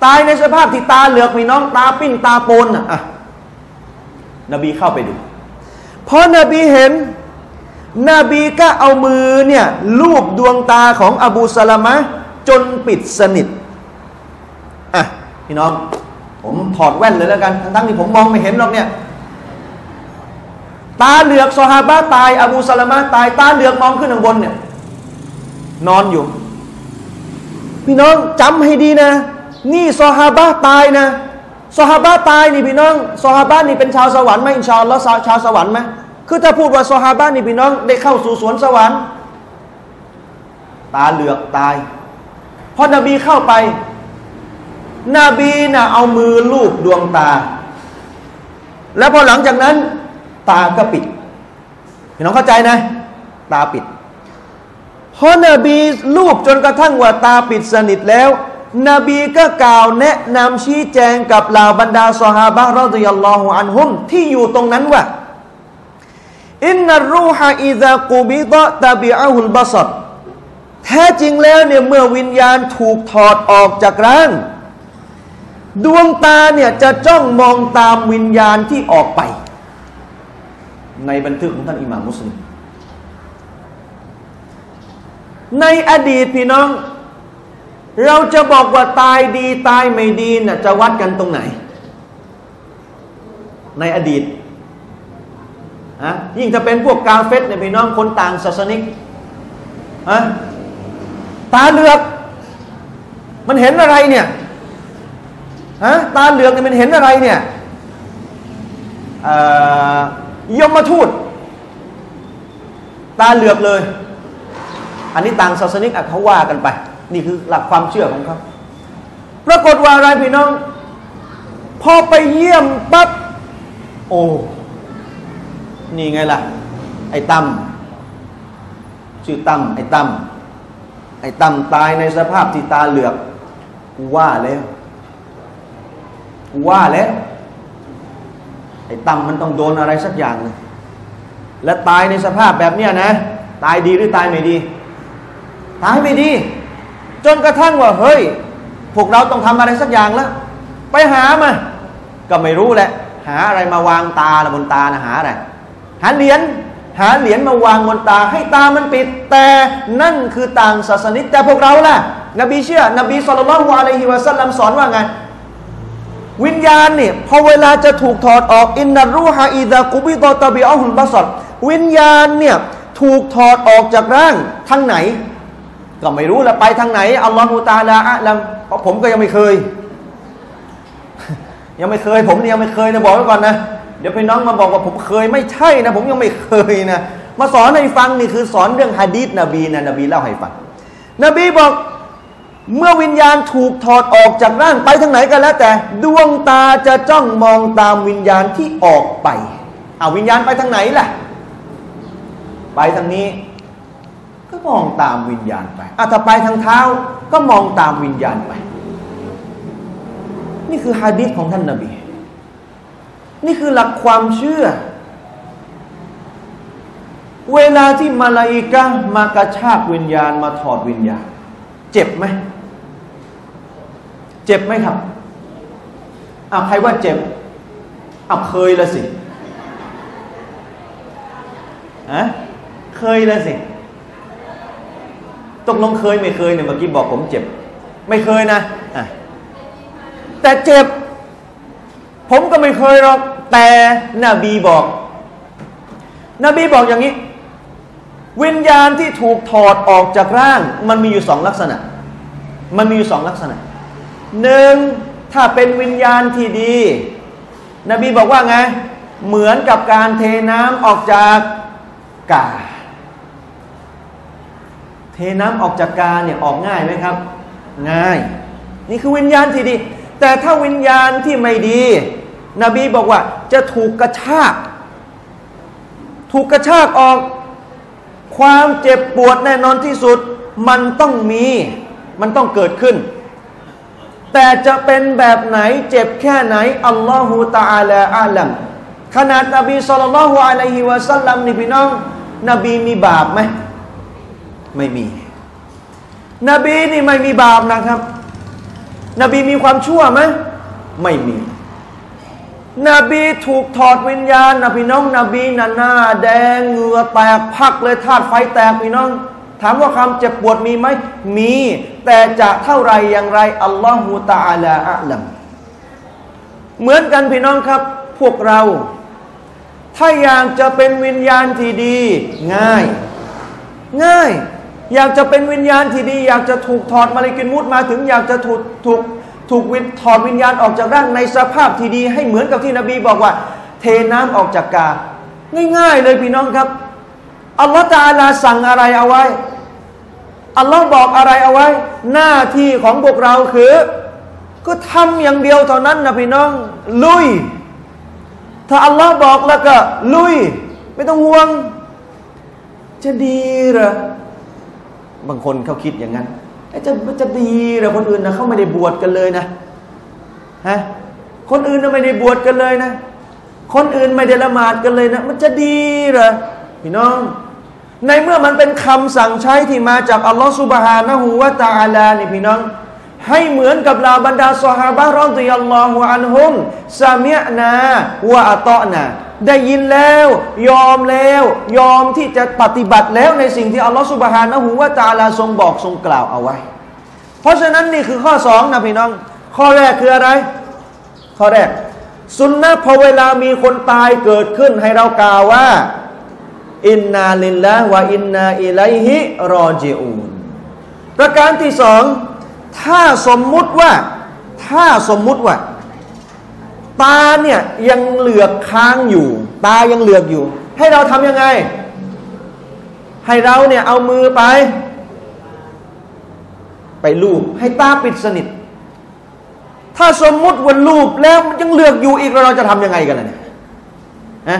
ตายในสภาพที่ตาเหลือกมีน้องตาปิ้งตาโปนอะนบีเข้าไปดูพอนบีเห็น นบีก็เอามือเนี่ยลูบดวงตาของอบูสลามะจนปิดสนิทอะพี่น้อง ผมถอดแว่นเลยแล้วกัน ทั้งที่ผมมองไม่เห็นหรอกเนี่ย ตาเหลือกซอฮาบะตาย อบูสลามะตาย ตาเหลือกมองขึ้นข้างบนเนี่ย นอนอยู่ พี่น้องจำให้ดีนะ นี่ซอฮาบะตายนะซอฮาบะตายนี่พี่น้องซอฮาบะนี่เป็นชาวสวรรค์ไหมอินชาอัลลอฮ์ชาวสวรรค์ไหมคือถ้าพูดว่าซอฮาบะนี่พี่น้องได้เข้าสู่สวนสวรรค์ ตาเหลือกตายพอนบีเข้าไป นบีนะ่ะเอามือลูบดวงตา แล้วพอหลังจากนั้น ตาก็ปิดพี่น้องเข้าใจนะ ตาปิด พราะนบีลูบจนกระทั่งว่าตาปิดสนิทแล้ว นบีก็กล่าวแนะนำชี้แจงกับเหล่าบรรดาสหาบะรอดิยัลลอฮุอันฮุมที่อยู่ตรงนั้นว่าอินนรูฮะอิซากูบิดะตาบิอาฮุลบาสดแท้จริงแล้วเนี่ยเมื่อวิญญาณถูกถอดออกจากร่าง ดวงตาเนี่ยจะจ้องมองตามวิญญาณที่ออกไป ในบันทึกของท่านอิหม่ามมุสลิม ในอดีตพี่น้อง เราจะบอกว่าตายดีตายไม่ดีน่ะจะวัดกันตรงไหน ในอดีตฮะยิ่งจะเป็นพวกกาเฟตเนี่ยพี่น้องคนต่างศาสนิกฮะตาเหลือก มันเห็นอะไรเนี่ยฮะตาเหลือกเนี่ยมันเห็นอะไรเนี่ยยมมาทูตตาเหลือกเลย อันนี้ต่างศาสนิกเขาว่ากันไป นี่คือหลักความเชื่อของเขาปรากฏว่าอะไรพี่น้อง พอไปเยี่ยมปั๊บโอ้นี่ไงล่ะ ไอ้ตั้มชื่อตั้มไอ้ตั้มไอ้ตั้มตายในสภาพที่ตาเหลือกกูว่าแล้วกูว่าแล้วไอ้ตั้มมันต้องโดนอะไรสักอย่างนึงและตายในสภาพแบบเนี้ยนะ ตายดีหรือตายไม่ดี ตายไม่ดี จนกระทั่งว่าเฮ้ย พวกเราต้องทำอะไรสักอย่างแล้ว ไปหามา ก็ไม่รู้แหละ หาอะไรมาวางตาละบนตานะหาอะไรหาเหรียญหาเหรียญมาวางบนตาให้ตามันปิด แต่นั่นคือต่างศาสนิกแต่พวกเราล่ะ นบีเชื่อ นบีสุลต่านละอะลัยฮิวะสัลลัมสอนว่าไงวิญญาณเนี่ยพอเวลาจะถูกถอดออกإن الروح إذا قبض تبعه البصرวิญญาณเนี่ยถูกถอดออกจากร่างทางไหน ก็ไม่รู้ละไปทางไหนالله تعالى أعلمเพราะผมก็ยังไม่เคย ยังไม่เคย ผมเนี่ยยังไม่เคยนะบอกไว้ก่อนนะเดี๋ยวพี่น้องมาบอกว่าผมเคยไม่ใช่นะ ผมยังไม่เคยนะมาสอนให้ฟังนี่คือสอนเรื่องฮะดีษนบีนะนบีเล่าให้ฟัง นบีบอกเมื่อวิญญาณถูกถอดออกจากร่างไปทางไหนกันแล้ว แต่ดวงตาจะจ้องมองตามวิญญาณที่ออกไปเอาวิญญาณไปทางไหนล่ะ ไปทางนี้ ก็มองตามวิญญาณไปอะถ้าไปทางเท้าก็มองตามวิญญาณไป นี่คือฮะดีษของท่านนาบี นี่คือหลักความเชื่อ เวลาที่มาลาอิกะมากระชากวิญญาณมาถอดวิญญาณ เจ็บไหม เจ็บไหมครับอ้าใครว่าเจ็บอ้าเคยละสิอะเคยละสิ ตกลงเคยไม่เคยเนี่ยเมื่อกี้บอกผมเจ็บ ไม่เคยนะะแต่เจ็บ ผมก็ไม่เคยหรอกแต่นบีบอก นบีบอกอย่างนี้ วิญญาณที่ถูกถอดออกจากร่าง มันมีอยู่สองลักษณะ มันมีอยู่สองลักษณะหนึ่งถ้าเป็นวิญญาณที่ดี นบีบอกว่าไง เหมือนกับการเทน้ำออกจากกา ทน้ำออกจากกาเนี่ยออกง่ายไหมครับ ง่าย นี่คือวิญญาณที่ดี แต่ถ้าวิญญาณที่ไม่ดี นบีบอกว่า จะถูกกระชาก ถูกกระชากออก ความเจ็บปวดแน่นอนที่สุด มันต้องมี มันต้องเกิดขึ้น แต่จะเป็นแบบไหนเจ็บแค่ไหน อัลลอฮฺตาอาลาอาลัมขนาดนบีสุลต่านละฮ์อะลัยฮิวะสัลลัมนี่พี่น้อง นบีมีบาปไหม ไม่มี นบีนี่ไม่มีบาปนะครับ นบีมีความชั่วไหมไม่มี นบีถูกถอดวิญญาณนะพี่น้อง นบีน่ะหน้าแดงเหงื่อแตกพักเลยธาตุไฟแตกพี่น้อง ถามว่าความเจ็บปวดมีไหมมี แต่จะเท่าไรอย่างไรอัลลอฮฺตาอาลาอัลัมเหมือนกันพี่น้องครับ พวกเรา ถ้าอยากจะเป็นวิญญาณที่ดี ง่าย ง่าย อยากจะเป็นวิญญาณที่ดี อยากจะถูกถอดมาลิกินมุดมาถึง อยากจะถูกถูกถูกวิถอดวิญญาณออกจากร่างในสภาพที่ดีให้เหมือนกับที่นบีบอกว่า เทน้ำออกจากกา ง่าย ๆ เลยพี่น้องครับอัลลอฮฺตาลาสั่งอะไรเอาไว้ อัลลอฮ์บอกอะไรเอาไว้ หน้าที่ของพวกเราคือ ก็ทำอย่างเดียวเท่านั้นนะพี่น้อง ลุย ถ้าอัลลอฮ์บอกแล้วก็ ลุย ไม่ต้องห่วง จะดีเหรอ บางคนเขาคิดอย่างนั้นจะจะดีหรือคนอื่นนะเขาไม่ได้บวชกันเลยนะฮะคนอื่นนะไม่ได้บวชกันเลยนะ คนอื่นไม่ได้ละหมาดกันเลยนะ มันจะดีเหรอพี่น้อง ในเมื่อมันเป็นคำสั่งใช้ที่มาจากอัลลอฮฺสุบฮานะฮูวะตาอาลานี่พี่น้อง ให้เหมือนกับเราบรรดาสหาบะรอดิยัลลอฮุอันฮุมซามิยนา วะอัตอนา ได้ยินแล้ว ยอมแล้ว ยอมที่จะปฏิบัติแล้วในสิ่งที่อัลลอฮฺสุบฮานะฮูวะตาอาลาทรงบอกทรงกล่าวเอาไว้ เพราะฉะนั้นนี่คือข้อสองนะพี่น้อง ข้อแรกคืออะไร ข้อแรกสุนนะพอเวลามีคนตายเกิดขึ้นให้เรากล่าวว่า อินนาลิลละวะอินนาอิลัยฮิรอจิอูนประการที่สองถ้าสมมุติว่า ถ้าสมมุติว่า ตาเนี่ยยังเหลือกค้างอยู่ ตายังเหลือกอยู่ ให้เราทำยังไง ให้เราเนี่ยเอามือไป ไปลูบให้ตาปิดสนิท ถ้าสมมุติว่าลูบแล้วมันยังเหลือกอยู่อีกเราจะทำยังไงกันล่ะเนี่ยฮะ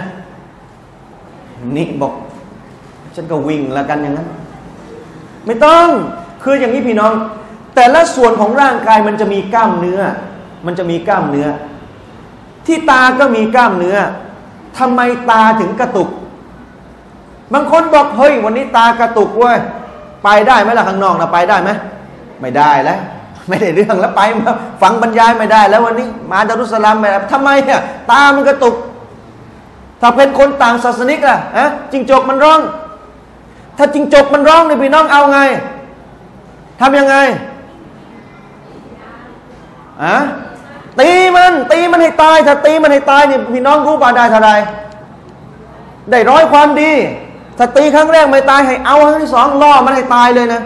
นี่บอก ฉันก็วิ่งล้วกันอย่างนั้น ไม่ต้องคืออย่างนี้พี่น้อง แต่ละส่วนของร่างกายมันจะมีกล้ามเนื้อ มันจะมีกล้ามเนื้อ ที่ตาก็มีกล้ามเนื้อทำไมตาถึงกระตุก บางคนบอกเฮ้ย วันนี้ตากระตุกเว้ยไปได้ไหมล่ะข้างนอกนะไปได้ไหมไม่ได้แล้วไม่ได้เรื่องแล้วไปมาฟังบรรยายไม่ได้ แล้ววันนี้มาดารุสลามไม่ได้ทำไมเนี่ยตามันกระตุก ถ้าเป็นคนต่างศาสนิกล่ะฮะจิงจกมันร้อง ถ้าจิงจกมันร้องเนี่ยพี่น้องเอาไงทำยังไงอะ ตีมัน ตีมันให้ตาย ถ้าตีมันให้ตายนี่พี่น้องรู้ป่าได้เท่าไรได้ร้อยความดีถ้าตีครั้งแรกไม่ตายให้เอาครั้งที่สองล่อมันให้ตายเลยนะ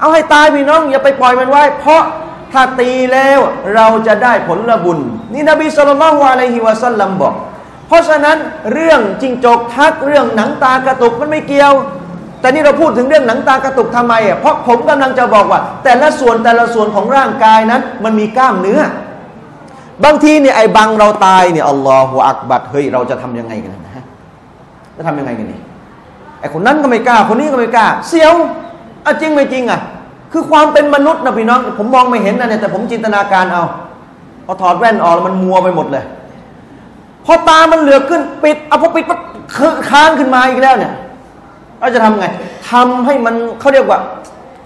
เอาให้ตายพี่น้อง อย่าไปปล่อยมันไว้ เพราะถ้าตีแล้วเราจะได้ผลบุญ นี่นบีสุลต่านละอะลัยฮิวะสัลลัมบอก เพราะฉะนั้นเรื่องจิงจกทักเรื่องหนังตากระตุกมันไม่เกี่ยว แต่นี่เราพูดถึงเรื่องหนังตากระตุกทำไมอะเพราะผมกำลังจะบอกว่า แต่ละส่วนแต่ละส่วนของร่างกายนั้น มันมีกล้ามเนื้อ บางทีเนี่ยไอ้บังเราตายเนี่ยอัลลอฮฺอักบัดเฮ้ยเราจะทำยังไงกันนะฮะจะทำยังไงกันนี่ไอ้คนนั้นก็ไม่กล้า คนนี้ก็ไม่กล้า เสียวอะจริงไม่จริงอะ คือความเป็นมนุษย์นะพี่น้อง ผมมองไม่เห็นนะเนี่ยแต่ผมจินตนาการเอาพอถอดแว่นออกแล้วมันมัวไปหมดเลย พอตามันเหลือขึ้นปิดเอาพอปิดปั๊บค้างขึ้นมาอีกแล้วเนี่ยเราจะทำไงทำให้มันเขาเรียกว่า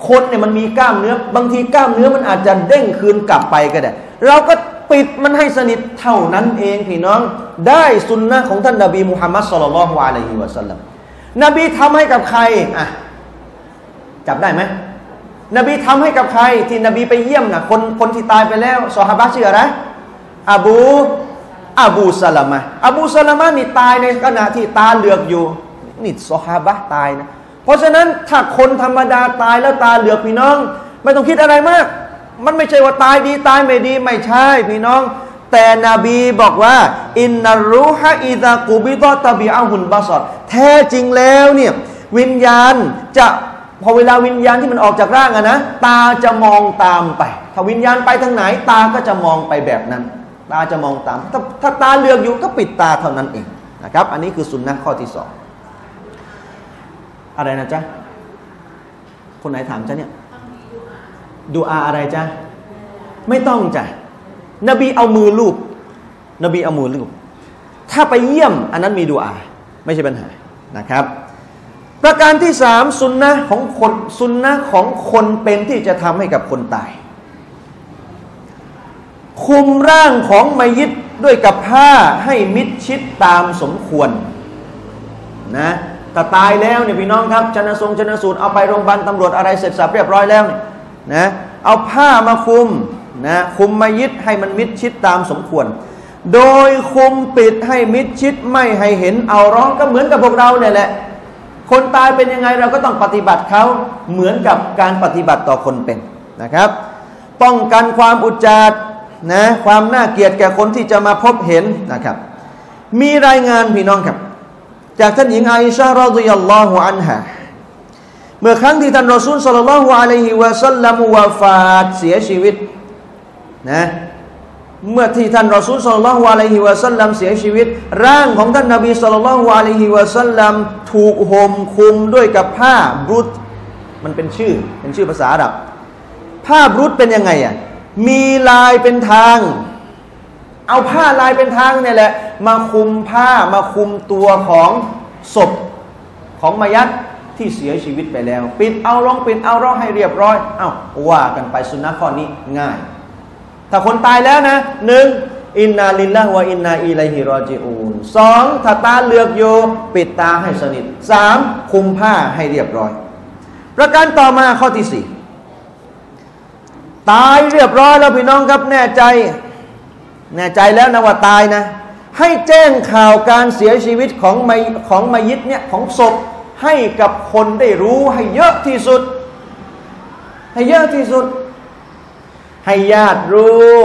คนเนี่ยมันมีกล้ามเนื้อ บางทีกล้ามเนื้อมันอาจจะเด้งคืนกลับไปก็ได้เราก็ ปิดมันให้สนิทเท่านั้นเองพี่น้อง ได้สุนนะของท่านนบีมุฮัมมัดสุลลัลฮวาอะลัยฮิวะสัลลัมนบีทำให้กับใครอะจับได้ไหมนบีทำให้กับใคร ที่นบีไปเยี่ยมนะคนคนที่ตายไปแล้วซอฮาบะชื่ออะไรอบูอบูสลามะอบูสลามะนี่ตายในขณะที่ตาเหลือกอยู่นี่ซอฮาบะตายนะ เพราะฉะนั้นถ้าคนธรรมดาตายแล้วตาเหลือกพี่น้อง ไม่ต้องคิดอะไรมาก มันไม่ใช่ว่าตายดีตายไม่ดีไม่ใช่พี่น้อง แต่นบีบอกว่า อินนารูฮะอิดะกูบิดอตบีอาหุนบาสอดแท้จริงแล้วเนี่ยวิญญาณจะพอเวลาวิญญาณที่มันออกจากร่างอะนะตาจะมองตามไป ถ้าวิญญาณไปทางไหน ตาก็จะมองไปแบบนั้น ตาจะมองตามถ้าถ้าตาเลือกอยู่ก็ปิดตาเท่านั้นเองนะครับ อันนี้คือสุนนะข้อที่สองอะไรนะจ๊ะคนไหนถามจ๊ะเนี่ย ดูอาอะไรจ๊ะไม่ต้องจ้ะนบีเอามือลูบนบีเอามือลูบถ้าไปเยี่ยม อันนั้นมีดูอา ไม่ใช่ปัญหานะครับ ประการที่สามสุนนะของคนสุนนะของคนเป็นที่จะทำให้กับคนตาย คุมร่างของมัยิดด้วยกับผ้าให้มิดชิดตามสมควรนะแต่ตายแล้วเนี่ยพี่น้องครับชนะทรงชนะสูตรเอาไปโรงพยาบาลตำรวจอะไรเสร็จสับเรียบร้อยแล้วเนี่ย นะเอาผ้ามาคุมนะคุมมายิดให้มันมิดชิดตามสมควร โดยคุมปิดให้มิดชิดไม่ให้เห็นเอาร้องก็เหมือนกับพวกเราเนี่ยแหละ คนตายเป็นยังไงเราก็ต้องปฏิบัติเขาเหมือนกับการปฏิบัติต่อคนเป็นนะครับ ป้องกันความอุจจาระนะความน่าเกลียดแก่คนที่จะมาพบเห็นนะครับ มีรายงานพี่น้องครับ จากท่านหญิงอาอิชารอดิยัลลอฮุอันฮา เมื่อครั้งที่ท่านรอซูลสัลลัลลอฮุอะลัยฮิวะสัลลัมวาฟาตเสียชีวิตนะเมื่อที่ท่านรอซูลสัลลัลลอฮุอะลัยฮิวะสัลลัมเสียชีวิต ร่างของท่านนบีสัลลัลลอฮุอะลัยฮิวะสัลลัมถูกห่มคลุมด้วยกับผ้าบรุตมันเป็นชื่อเป็นชื่อภาษาอาหรับผ้าบรุตเป็นยังไงอะมีลายเป็นทาง เอาผ้าลายเป็นทางเนี่ยแหละ มาคุมผ้ามาคุมตัวของศพของมายัด ที่เสียชีวิตไปแล้ว ปิดเอาร้องปิดเอาร้องให้เรียบร้อย เอา้าว่ากันไปสุนัขข้อนี้ง่าย ถ้าคนตายแล้วนะหนึ่งอินนาลิลละวะอินนาอิลัยฮิรอจิอูนสองถ้าตาเลือกโยปิดตาให้สนิทสามคุมผ้าให้เรียบร้อย ประการต่อมาข้อที่สี่ตายเรียบร้อยแล้วพี่น้องครับแน่ใจ แน่ใจแล้วนะว่าตายนะ ให้แจ้งข่าวการเสียชีวิตของมของมายิดเนี่ยของศพ ให้กับคนได้รู้ให้เยอะที่สุด ให้เยอะที่สุด ให้ญาติรู้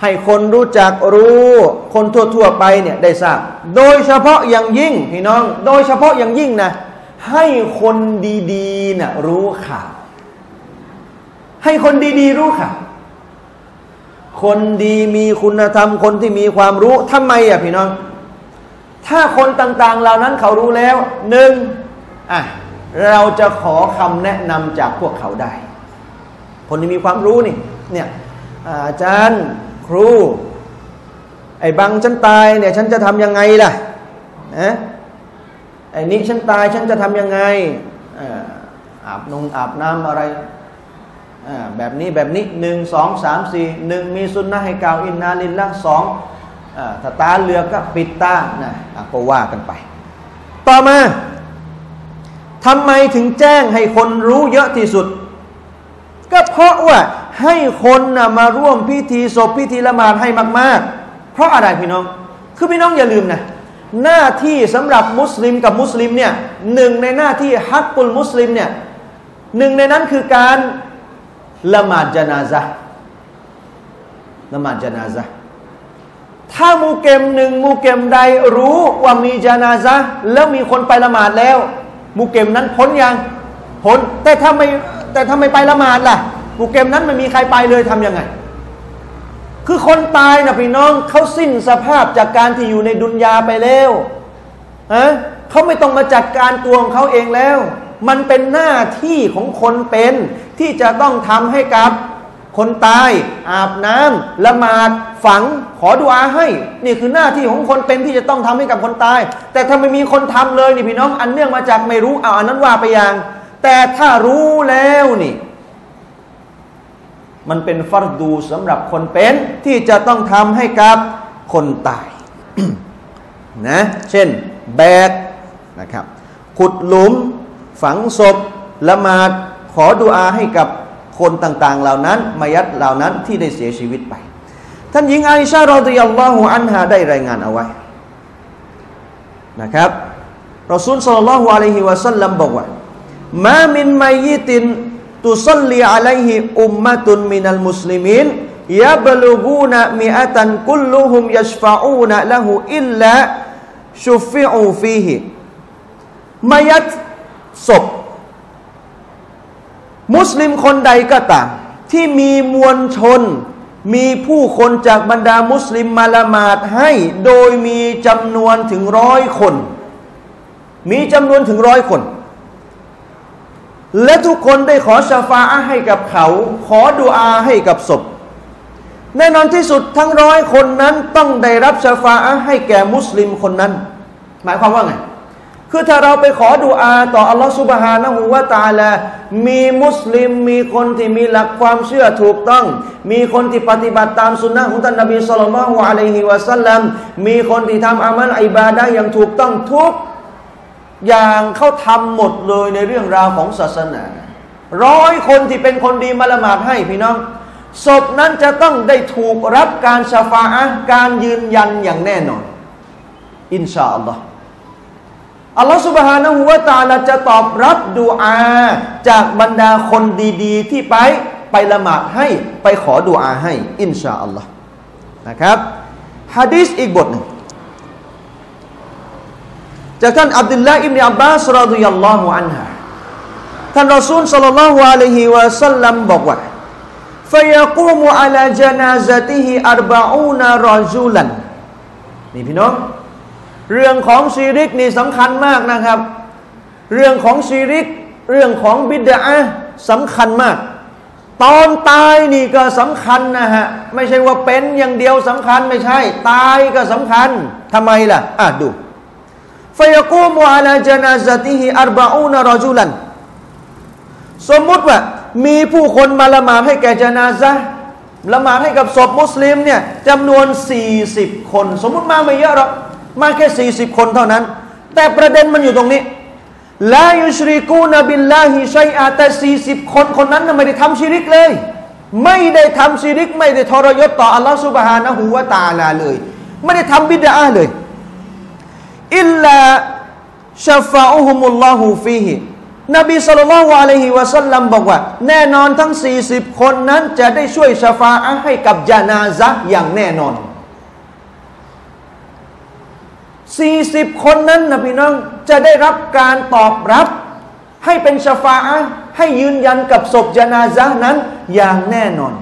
ให้คนรู้จักรู้ คนทั่วๆไปเนี่ยได้ทราบ โดยเฉพาะอย่างยิ่งพี่น้อง โดยเฉพาะอย่างยิ่งนะ ให้คนดีๆนะรู้ข่าว ให้คนดีๆ รู้ข่าว คนดีมีคุณธรรม คนที่มีความรู้ทำไมอะพี่น้อง ถ้าคนต่างๆ เหล่านั้นเขารู้แล้วหนึ่งอะเราจะขอคำแนะนำจากพวกเขาได้ คนที่มีความรู้นี่เนี่ยอาจารย์ครู ไอ้บังฉันตายเนี่ยฉันจะทำยังไงล่ะนะไอ้นี้ฉันตายฉันจะทำยังไงอาบนงอาบน้ำอะไรแบบนี้แบบนี้หนึ่งสองสามสี่หนึ่งมีสุนนะให้กล่าวอินนาลินละสอง ถ้าตาเลือกก็ปิดตานะก็ว่ากันไป ต่อมาทำไมถึงแจ้งให้คนรู้เยอะที่สุด ก็เพราะว่าให้คนนะมาร่วมพิธีศพพิธีละหมาดให้มาก ๆ เพราะอะไรพี่น้อง คือพี่น้องอย่าลืมนะหน้าที่สำหรับมุสลิมกับมุสลิมเนี่ยหนึ่งในหน้าที่ฮักกุลมุสลิมเนี่ยหนึ่งในนั้นคือการละหมาดจนาซะละหมาดจนาซะ ถ้ามูเกมหนึ่งมูเกมใดรู้ว่ามีจนาซะแล้วมีคนไปละหมาดแล้ว มูเกมนั้นพ้นยังพ้นแต่ถ้าไม่แต่ถ้าไม่ไปละหมาดล่ะ มูเกมนั้นไม่มีใครไปเลยทํำยังไง คือคนตายนะพี่น้องเขาสิ้นสภาพจากการที่อยู่ในดุนยาไปแล้วฮะเขาไม่ต้องมาจัดการตัวของเขาเองแล้ว มันเป็นหน้าที่ของคนเป็นที่จะต้องทำให้กับ คนตายอาบน้ำละหมาดฝังขอดุอาให้ นี่คือหน้าที่ของคนเป็นที่จะต้องทำให้กับคนตาย แต่ถ้าไม่มีคนทำเลยนี่พี่น้องอันเนื่องมาจากไม่รู้เอาอันนั้นว่าไปอย่าง แต่ถ้ารู้แล้วนี่ มันเป็นฟัรดูสำหรับคนเป็นที่จะต้องทำให้กับคนตายนะเช่น แบกนะครับ ขุดหลุม ฝังศพละหมาดขอดุอาให้กับ คนต่างๆ เหล่านั้นมายัดเหล่านั้นที่ได้เสียชีวิตไป ท่านหญิงไอชาเรอดิยัลลอฮุอันฮาได้รายงานเอาไว้นะครับรอซูลสัลลัลลอฮุอะลัยฮิวะสัลลัมบอกว่ามามินมัยิตินตุซัลลีอะลัยฮิอุมมะตุนมินัลมุสลิมินยะบลูกูนมิอะตันกุลลุฮุมยัชฟะอูนละหูอิลลาชุฟิอูฟีฮิมายัดศพ มุสลิมคนใดก็ตามที่มีมวลชน มีผู้คนจากบรรดามุสลิมมาละหมาดให้ โดยมีจำนวนถึงร้อยคน มีจำนวนถึงร้อยคน และทุกคนได้ขอชาฟาให้กับเขา ขอดุอาให้กับศพแน่นอนที่สุดทั้งร้อยคนนั้นต้องได้รับชาฟาให้แก่มุสลิมคนนั้น หมายความว่าไง คือถ้าเราไปขอดุอาต่ออัลลอฮฺสุบฮานะฮูวาตาลามีมุสลิมมีคนที่มีหลักความเชื่อถูกต้อง มีคนที่ปฏิบัติตามสุนนะของท่านนบีสุลต่านละฮ์อะลัยฮิวะสัลลัมมีคนที่ทำอามัลอิบาดะอย่างถูกต้องทุกอย่างเขาทำหมดเลยในเรื่องราวของศาสนา ร้อยคนที่เป็นคนดีมาละหมาดให้พี่น้องศพนั้นจะต้องได้ถูกรับการชฟาอะการยืนยันอย่างแน่นอน อินชาอัลลอฮ์ อัลลอฮฺสุบฮานะฮูวาตาลาจะตอบรับดูอาจากบรรดาคนดีๆ ที่ไปไปละหมาดให้ไปขอดูอาให้ อินชาอัลลอฮ์นะครับฮะดีษอีกบทหนึ่งจากท่านอับดุลลาห์อิบนาอับบาสรดิยัลลอฮุอันฮะท่านรอซูลสัลลัลลอฮุอะลัยฮิวะสัลลัมบอกว่า فيقوم على جنازته أربعون رجلا นี่พี่น้อง เรื่องของชีริกนี่สำคัญมากนะครับ เรื่องของชีริก เรื่องของบิดาสำคัญมาก ตอนตายนี่ก็สำคัญนะฮะ ไม่ใช่ว่าเป็นอย่างเดียวสำคัญไม่ใช่ ตายก็สำคัญทำไมล่ะ อะดูฟยกูมอาลาจนาซติฮิอัรบะอูนรอจุลันสมมุติว่า มีผู้คนมาละหมาดให้แก่จนาซะละหมาดให้กับศพมุสลิมเนี่ยจำนวน 40 คน สมมุติมาไม่เยอะหรอก มาแค่ 40 คนเท่านั้น แต่ประเด็นมันอยู่ตรงนี้لا يشركون بالله شيئاแต่ 40 คนคนนั้นไม่ได้ทำชิริกเลย ไม่ได้ทำชิริก ไม่ได้ทรยศต่ออัลลอฮฺسبحانه وتعالىเลย ไม่ได้ทำบิดอะฮ์เลยإلا شفعهم الله فيه นบี صلى الله عليه وسلمบอกว่า แน่นอนทั้ง 40 คนนั้นจะได้ช่วยชาฟาอะให้กับจานาซะอย่างแน่นอน 40 คนนั้นนะพี่น้องจะได้รับการตอบรับ ให้เป็นชฟาอะให้ยืนยันกับศพจานาซะนั้นอย่างแน่นอน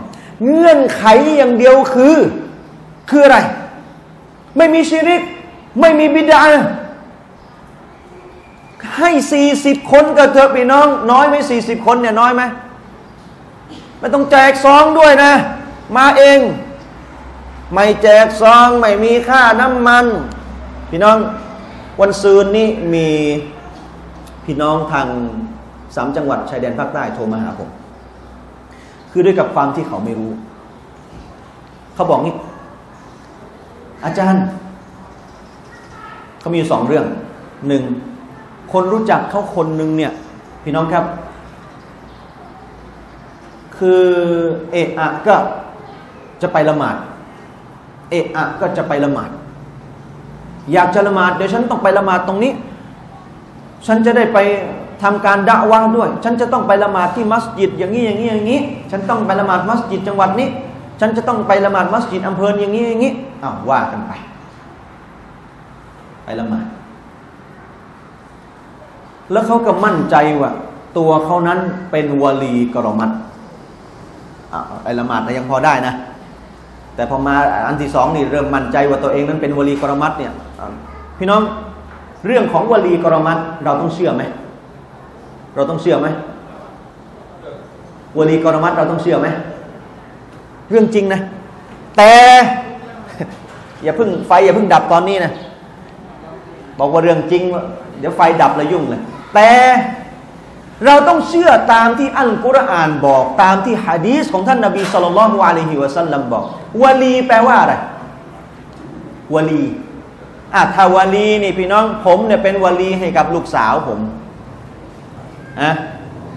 เงื่อนไขอย่างเดียวคือ คืออะไร ไม่มีชิริก ไม่มีบิดาให้สี่สิบคนก็เถอะพี่น้อง น้อยไหมสี่สิบคนเนี่ยน้อยไหมไม่ต้องแจกซองด้วยนะ มาเอง ไม่แจกซอง ไม่มีค่าน้ำมัน พี่น้องวันซืนนี้มีพี่น้องทางสามจังหวัดชายแดนภาคใต้โทรมาหาผม คือด้วยกับความที่เขาไม่รู้ เขาบอกนี่อาจารย์ เขามีสองเรื่องหนึ่งคนรู้จักเขาคนหนึ่งเนี่ย พี่น้องครับ คือเอะอะก็จะไปละหมาด เอะอะก็จะไปละหมาด อยากจะละหมาดเดี๋ยวฉันต้องไปละหมาดตรงนี้ ฉันจะได้ไปทำการด่าวะด้วย ฉันจะต้องไปละหมาดที่มัสยิดอย่างนี้อย่างนี้อย่างนี้ ฉันต้องไปละหมาดมัสยิดจังหวัดนี้ ฉันจะต้องไปละหมาดมัสยิดอำเภออย่างนี้อย่างนี้อ้าวว่ากันไป ไปละหมาด แล้วเขาก็มั่นใจว่า ตัวเขานั้นเป็นวลีกรมัดไอละหมาดนะยังพอได้นะ แต่พอมาอันที่สองนี่เริ่มมั่นใจว่าตัวเองนั้นเป็นวลีกรมัดเนี่ย พี่น้องเรื่องของวลีกรมัดเราต้องเชื่อไหมเราต้องเชื่อไหมวลีกรมัดเราต้องเชื่อไหมเรื่องจริงนะ แต่อย่าเพิ่งไฟอย่าเพิ่งดับตอนนี้นะบอกว่าเรื่องจริง เดี๋ยวไฟดับแล้วยุ่งเลยแต่เราต้องเชื่อตามที่อัลกุรอานบอก ตามที่ฮะดีษของท่านนบีสุลต่านละฮ์อะลัยฮิวะสัลลัมบอกวลีแปลว่าอะไรวลี อะถ้าวลีนี่พี่น้อง ผมเนี่ยเป็นวาลีให้กับลูกสาวผมอะ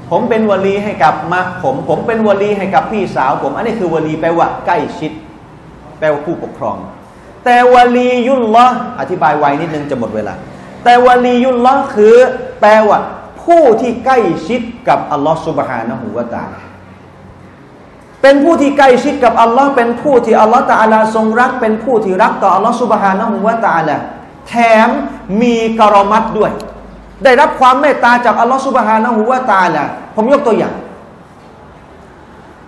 ผมเป็นวลีให้กับมะผม ผมเป็นวลีให้กับพี่สาวผม อันนี้คือวลีแปลว่าใกล้ชิด แปลว่าผู้ปกครอง แต่วลียุลละอธิบายไว้นิดนึงจะหมดเวลา แต่วลียุลละคือ แปลว่า ผู้ที่ใกล้ชิดกับอัลลอฮฺสุบฮานะฮูวาตา เป็นผู้ที่ใกล้ชิดกับอัลลอฮ์เป็นผู้ที่อัลลอฮ์ตาลาทรงรัก เป็นผู้ที่รักต่ออัลลอฮ์สุบฮานะฮูวาตาลาแถมมีกรมัดด้วย ได้รับความเมตตาจากอัลลอฮ์สุบฮานะฮูวาตาลาผมยกตัวอย่าง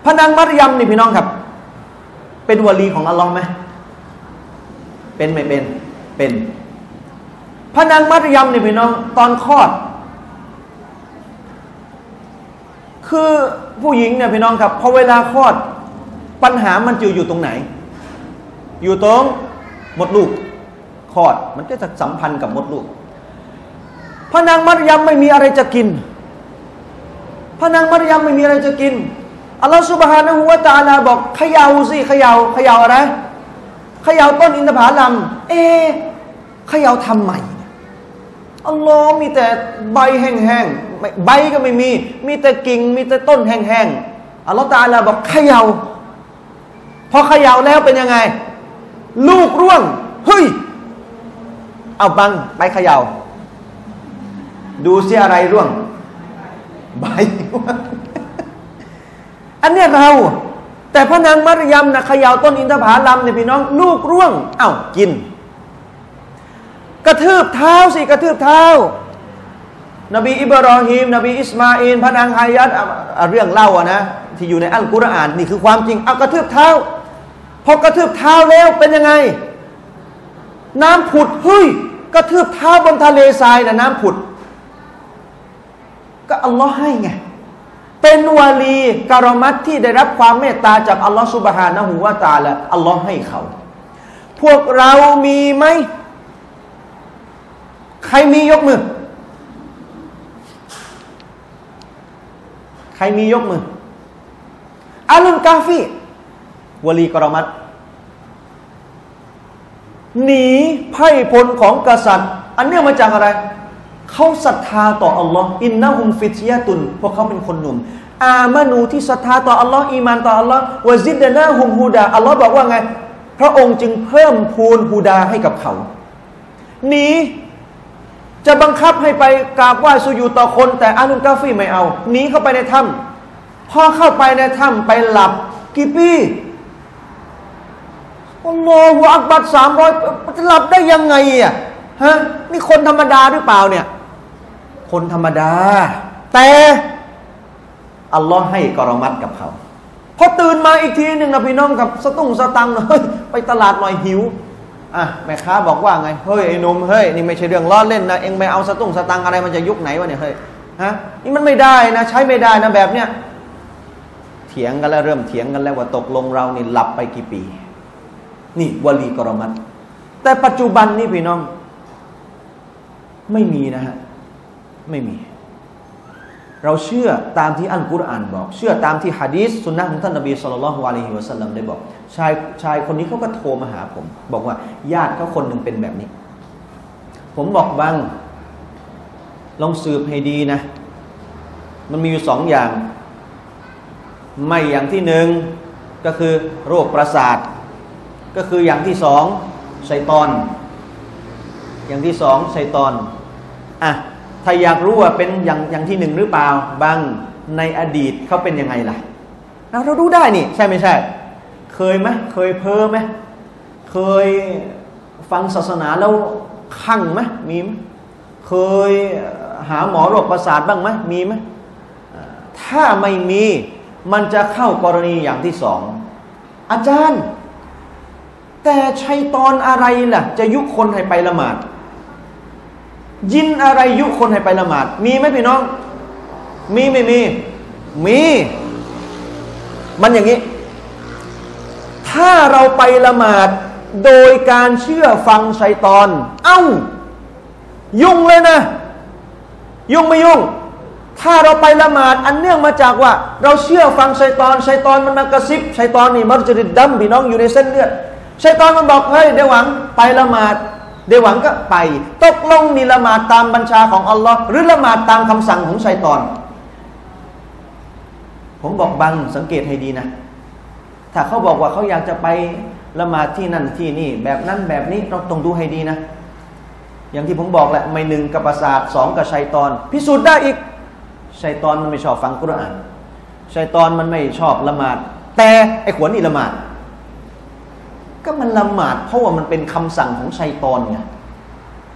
พนังมัรยมนี่พี่น้องครับ เป็นวลีของอัลลอฮ์ไหมเป็นไม่เป็นเป็นพระนางมัตยมนี่พี่น้อง ตอนคลอด คือผู้หญิงเนี่ยพี่น้องครับพอเวลาคลอดปัญหามันจะอยู่ตรงไหน อยู่ตรงมดลูกคลอดมันก็จะสัมพันธ์กับมดลูกพระนางมัตยมไม่มีอะไรจะกิน พระนางมัตยมไม่มีอะไรจะกินอัลลอฮฺสุบฮานะฮูวาตาลาบอกเขย่าสิเขย่าเขย่าอะไรเขย่าต้นอินทผลัม เอเขย่าทำใหม่ อัลลอฮ์มีแต่ใบแห้งๆใบก็ไม่มี มีแต่กิ่งมีแต่ต้นแห้งๆอัลลอฮ์ตาลาบอกเขยา่าพอเขย่าแล้วเป็นยังไง ลูกร่วงเฮ้ยเอาบังไปเขยา่า ดูเสียอะไรร่วงใบอันนี้เรา แต่พระนางมารยมนะเขย่าต้นอินทผลัมเนี่ยพี่น้อง ลูกร่วง เอ้ากิน กระทืบเท้าสิกระทืบเท้า นบีอิบรอฮิมนบีอิสมาอินพระนางฮายัดเรื่องเล่าอะนะที่อยู่ในอัลกุรอานนี่คือความจริงเอากระทืบเท้าพอกระทืบเท้าแล้วเป็นยังไง น้ำผุดเฮ้ยกระทืบเท้าบนทะเลทรายนะน้ำผุด ก็อัลลอฮ์ให้ไงเป็นวาลีการอมัตที่ได้รับความเมตตาจากอัลลอฮฺสุบฮานะฮูวาตาละอัลลอฮ์ให้เขา พวกเรามีไหม ใครมียกมือ ใครมียกมืออาลุนกาฟีวะลีกะรอมัตหนีไพ่พลของกษัตริย์ อันเนื่องมาจากอะไร เขาศรัทธาต่ออัลลอฮ์إنهم فتيةพวกเขาเป็นคนหนุ่ม آمنواที่ศรัทธาต่ออัลลอฮ์อีมานต่ออัลลอฮ์وزدناهم هدىอัลลอฮ์บอกว่าไง พระองค์จึงเพิ่มพูนهدىให้กับเขาหนี จะบังคับให้ไปกราบไหว้สุญูด่อคน แต่أهل الكهفไม่เอาหนีเข้าไปในถ้ำพอเข้าไปในถ้ำไปหลับกี่ปีอัลลอฮฺอักบัดสามร้อยจะหลับได้ยังไงอะฮะนี่คนธรรมดาหรือเปล่าเนี่ย คนธรรมดา แต่อัลลอฮ์ให้กรมัดกับเขาพอตื่นมาอีกทีหนึ่งนะพี่น้องกับสตุ้งสตังเฮ้ยไปตลาดหน่อยหิว อะแม่ค้าบอกว่าไงเฮ้ยไอ้นมเฮ้ยนี่ไม่ใช่เรื่องล้อเล่นนะเองไม่เอาสตุ้งสตังอะไรมันจะยุคไหนวะเนี่ยเฮ้ยฮะนี่มันไม่ได้นะ ใช้ไม่ได้นะแบบเนี้ยเถียงกันแล้วเริ่มเถียงกันแล้วว่าตกลงเรานี่หลับไปกี่ปี นี่วลีกรมัดแต่ปัจจุบันนี่พี่น้อง ไม่มีนะฮะไม่มี เราเชื่อตามที่อัลกุรอานบอก เชื่อตามที่ฮะดีษสุนนะของท่านนบีสุลต่านละฮ์อะลัยฮิวะสัลลัมได้บอก ชายชายคนนี้เขาก็โทรมาหาผม บอกว่าญาติเขาคนหนึ่งเป็นแบบนี้ ผมบอกบัง ลองสืบให้ดีนะ มันมีอยู่สองอย่าง ไม่อย่างที่หนึ่งก็คือโรคประสาท ก็คืออย่างที่สองไซตอน อย่างที่สองไซตอน อะ ถ้าอยากรู้ว่าเป็นอย่างอย่างที่หนึ่งหรือเปล่าบางในอดีตเขาเป็นยังไงล่ะ เรารู้ได้นี่ ใช่ไม่ใช่ เคยไหมเคยเพ้อไหมเคยฟังศาสนาแล้วขั่งไหมมีไหมเคยหาหมอโรคประสาทบ้างไหมมีไหมถ้าไม่มีมันจะเข้ากรณีอย่างที่สอง อาจารย์ แต่ชัยตอนอะไรล่ะ จะยุคนให้ไปละหมาด ยินอะไรยุคนให้ไปละหมาด มีไหมพี่น้อง มีไม่มี มี มันอย่างนี้ ถ้าเราไปละหมาด โดยการเชื่อฟังชัยตอน เอ้า ยุ่งเลยนะ ยุ่งไม่ยุ่ง ถ้าเราไปละหมาด อันเนื่องมาจากว่า เราเชื่อฟังชัยตอนชัยตอนมันมากระซิบชัยตอนนี่มันจะดิดดำพี่น้องอยู่ในเส้นเลือดชัยตอนมันบอกเฮ้ยเดี๋ยวหวังไปละหมาด เดวหวังก็ไป ตกลงนี่ละหมาดตามบัญชาของอัลลอฮ์หรือละหมาดตามคำสั่งของชัยตอน ผมบอกบังสังเกตให้ดีนะ ถ้าเขาบอกว่าเขาอยากจะไปละหมาดที่นั่นที่นี่ แบบนั้นแบบนี้เราต้องดูให้ดีนะ อย่างที่ผมบอกแหละไม่หนึ่งกับประสาทสองกับชัยตอน พิสูจน์ได้อีกชัยตอนมันไม่ชอบฟังกุรอานชัยตอนมันไม่ชอบละหมาด แต่ไอ้ขวนนี่ละหมาด ก็มันละหมาดเพราะว่ามันเป็นคำสั่งของชัยตอนไง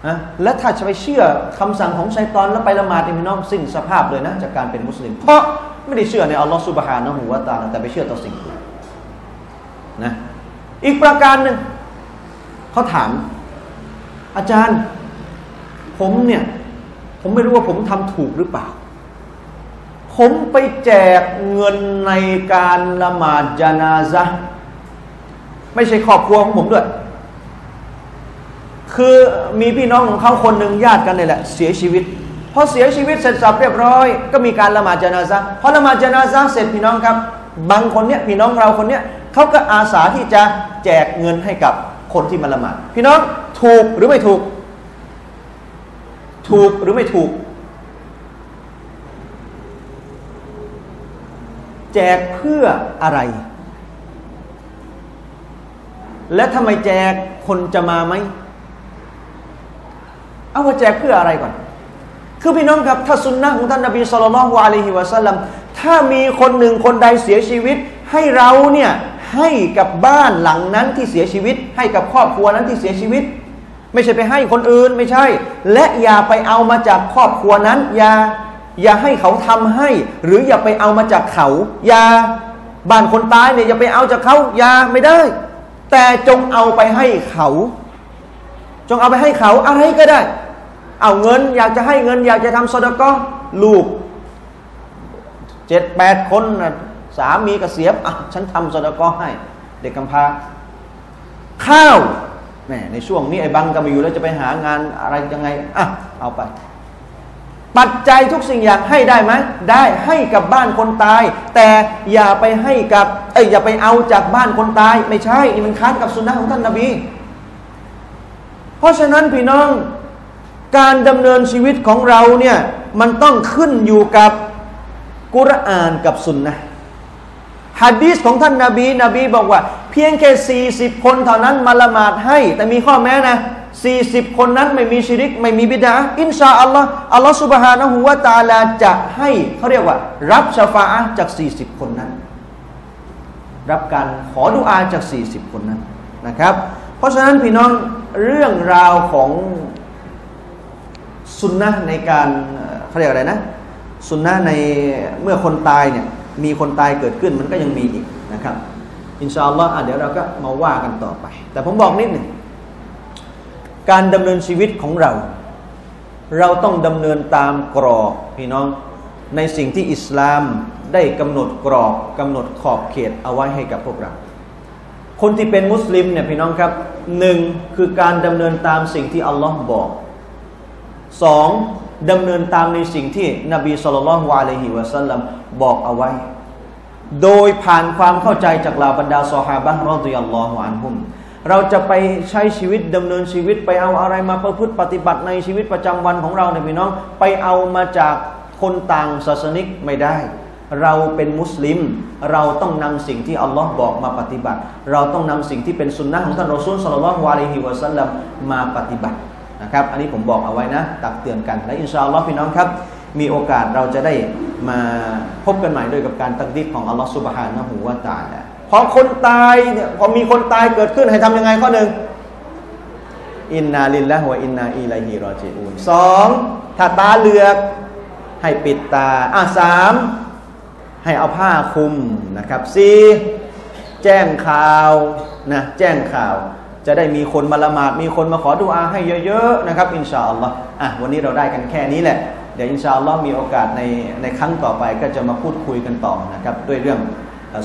นะและถ้าจะไปเชื่อคำสั่งของชัยตอนแล้วไปละหมาดนี่พี่น้องสิ้นสภาพเลยนะจากการเป็นมุสลิม เพราะไม่ได้เชื่อในอัลลอฮฺสุบฮานะฮูวาตาแต่ไปเชื่อต่อสิ่งอื่นนะอีกประการหนึ่งเขาถาม อาจารย์ ผมเนี่ย ผมไม่รู้ว่าผมทำถูกหรือเปล่า ผมไปแจกเงินในการละหมาดจานาซะ ไม่ใช่ครอบครัวของผมด้วย คือมีพี่น้องของเขาคนหนึ่งญาติกันนี่แหละ เสียชีวิตพอเสียชีวิตเสร็จสับเรียบร้อย ก็มีการละหมาดจานาซะพอละหมาดจานาซะเสร็จพี่น้องครับ บางคนเนี้ยพี่น้องเราคนเนี้ยเขาก็อาสาที่จะแจกเงินให้กับคนที่มาละหมาดพี่น้องถูกหรือไม่ถูก ถูกหรือไม่ถูก แจกเพื่ออะไร และทำไมแจกคนจะมาไหมเอาว่าแจกเพื่ออะไรก่อน คือพี่น้องครับถ้าสุนนะของท่านนบีสุลต่านละฮ์อะลัยฮิวะสัลลัมถ้ามีคนหนึ่งคนใดเสียชีวิต ให้เราเนี่ยให้กับบ้านหลังนั้นที่เสียชีวิต ให้กับครอบครัวนั้นที่เสียชีวิต ไม่ใช่ไปให้คนอื่นไม่ใช่ และอย่าไปเอามาจากครอบครัวนั้น อย่าอย่าให้เขาทำให้ หรืออย่าไปเอามาจากเขา อย่าบ้านคนตายเนี่ยอย่าไปเอาจากเขาอย่าไม่ได้ แต่จงเอาไปให้เขา จงเอาไปให้เขาอะไรก็ได้ เอาเงิน อยากจะให้เงิน อยากจะทำสดก็ลูกเจ็ดแปดคนนะสามีก็เสียอะฉันทำสดกอให้ เด็กกำพร้าข้าวแหมในช่วงนี้ไอ้บังก็ไมาอยู่แล้วจะไปหางานอะไรยังไงอะเอาไป ปัจจัยทุกสิ่งอย่างให้ได้ไหมได้ให้กับบ้านคนตาย แต่อย่าไปให้กับเอ้ยอย่าไปเอาจากบ้านคนตาย ไม่ใช่นี่มันค้านกับสุนนะของท่านนบี เพราะฉะนั้นพี่น้องการดำเนินชีวิตของเราเนี่ยมันต้องขึ้นอยู่กับกุรอานกับสุนนะ ฮะดีษของท่านนาบีนบีบอกว่า เพียงแค่ 40 คนเท่านั้นมาละหมาดให้ แต่มีข้อแม้นะ 40 คนนั้นไม่มีชิริก ไม่มีบิดาอินชาอัลลอฮ์อัลลอฮ์สุบฮานะฮูวาตาลาจะให้เขาเรียกว่า รับชฟาจาก 40 คนนั้น รับการขอดุอาจาก 40 คนนั้นนะครับ เพราะฉะนั้นพี่น้องเรื่องราวของสุนนะในการเอ่อเขาเรียกอะไรนะสุนนะในเมื่อคนตายเนี่ย มีคนตายเกิดขึ้นมันก็ยังมีอีกนะครับ อินชาอัลลอฮ์เดี๋ยวเราก็มาว่ากันต่อไป แต่ผมบอกนิดหนึ่งการดำเนินชีวิตของเรา เราต้องดำเนินตามกรอบพี่น้องในสิ่งที่อิสลามได้กำหนดกรอบกำหนดขอบเขตเอาไว้ให้กับพวกเรา คนที่เป็นมุสลิมเนี่ยพี่น้องครับหนึ่งคือการดำเนินตามสิ่งที่อัลลอฮ์บอกสอง ดำเนินตามในสิ่งที่นบีสุลต่านละฮ์อะลัยฮิวะสัลลัมบอกเอาไว้ โดยผ่านความเข้าใจจากเหล่าบรรดาซอฮาบะห์รอฎิยัลลอฮุอันฮุมเราจะไปใช้ชีวิตดำเนินชีวิตไปเอาอะไรมาประพฤติปฏิบัติในชีวิตประจำวันของเราเนี่ยพี่น้อง ไปเอามาจากคนต่างศาสนิกไม่ได้ เราเป็นมุสลิม เราต้องนำสิ่งที่อัลลอฮ์บอกมาปฏิบัติ เราต้องนำสิ่งที่เป็นสุนนะของท่านรอซูลสัลลัลลอฮุอะลัยฮิวะสัลลัมมาปฏิบัติ นะครับ อันนี้ผมบอกเอาไว้นะ ตักเตือนกันและอินชาอัลลอฮ์พี่น้องครับ มีโอกาสเราจะได้มาพบกันใหม่ด้วยกับการตักดิษของอัลลอฮ์สุบฮานะฮูวะตาลพอคนตายเนี่ยพอมีคนตายเกิดขึ้นให้ทำยังไงข้อหนึ่งอินนาลิลละฮวอินนาอิลัยฮิรอจิอูนสองถ้าตาเหลือกให้ปิดตาอะสามให้เอาผ้าคลุมนะครับสี่แจ้งข่าวนะแจ้งข่าว จะได้มีคนมาละหมาดมีคนมาขอดุอาให้เยอะๆนะครับอินชาอัลลอฮ์อะวันนี้เราได้กันแค่นี้แหละเดี๋ยวอินชาอัลลอฮ์มีโอกาสในในครั้งต่อไปก็จะมาพูดคุยกันต่อนะครับด้วยเรื่อง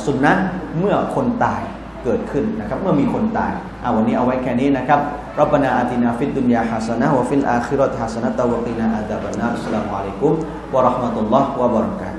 สุนนะเมื่อคนตายเกิดขึ้นนะครับเมื่อมีคนตายอะวันนี้เอาไว้แค่นี้นะครับรับบานาอาตินาฟิดดุนยาฮัสนะฮ์วะฟิลอาคิราะฮ์ฮัสนะฮ์วะกีนาอาดาบันนาอัสสลามุอะลัยกุมวะราะห์มะตุลลอฮ์วะบะเราะกา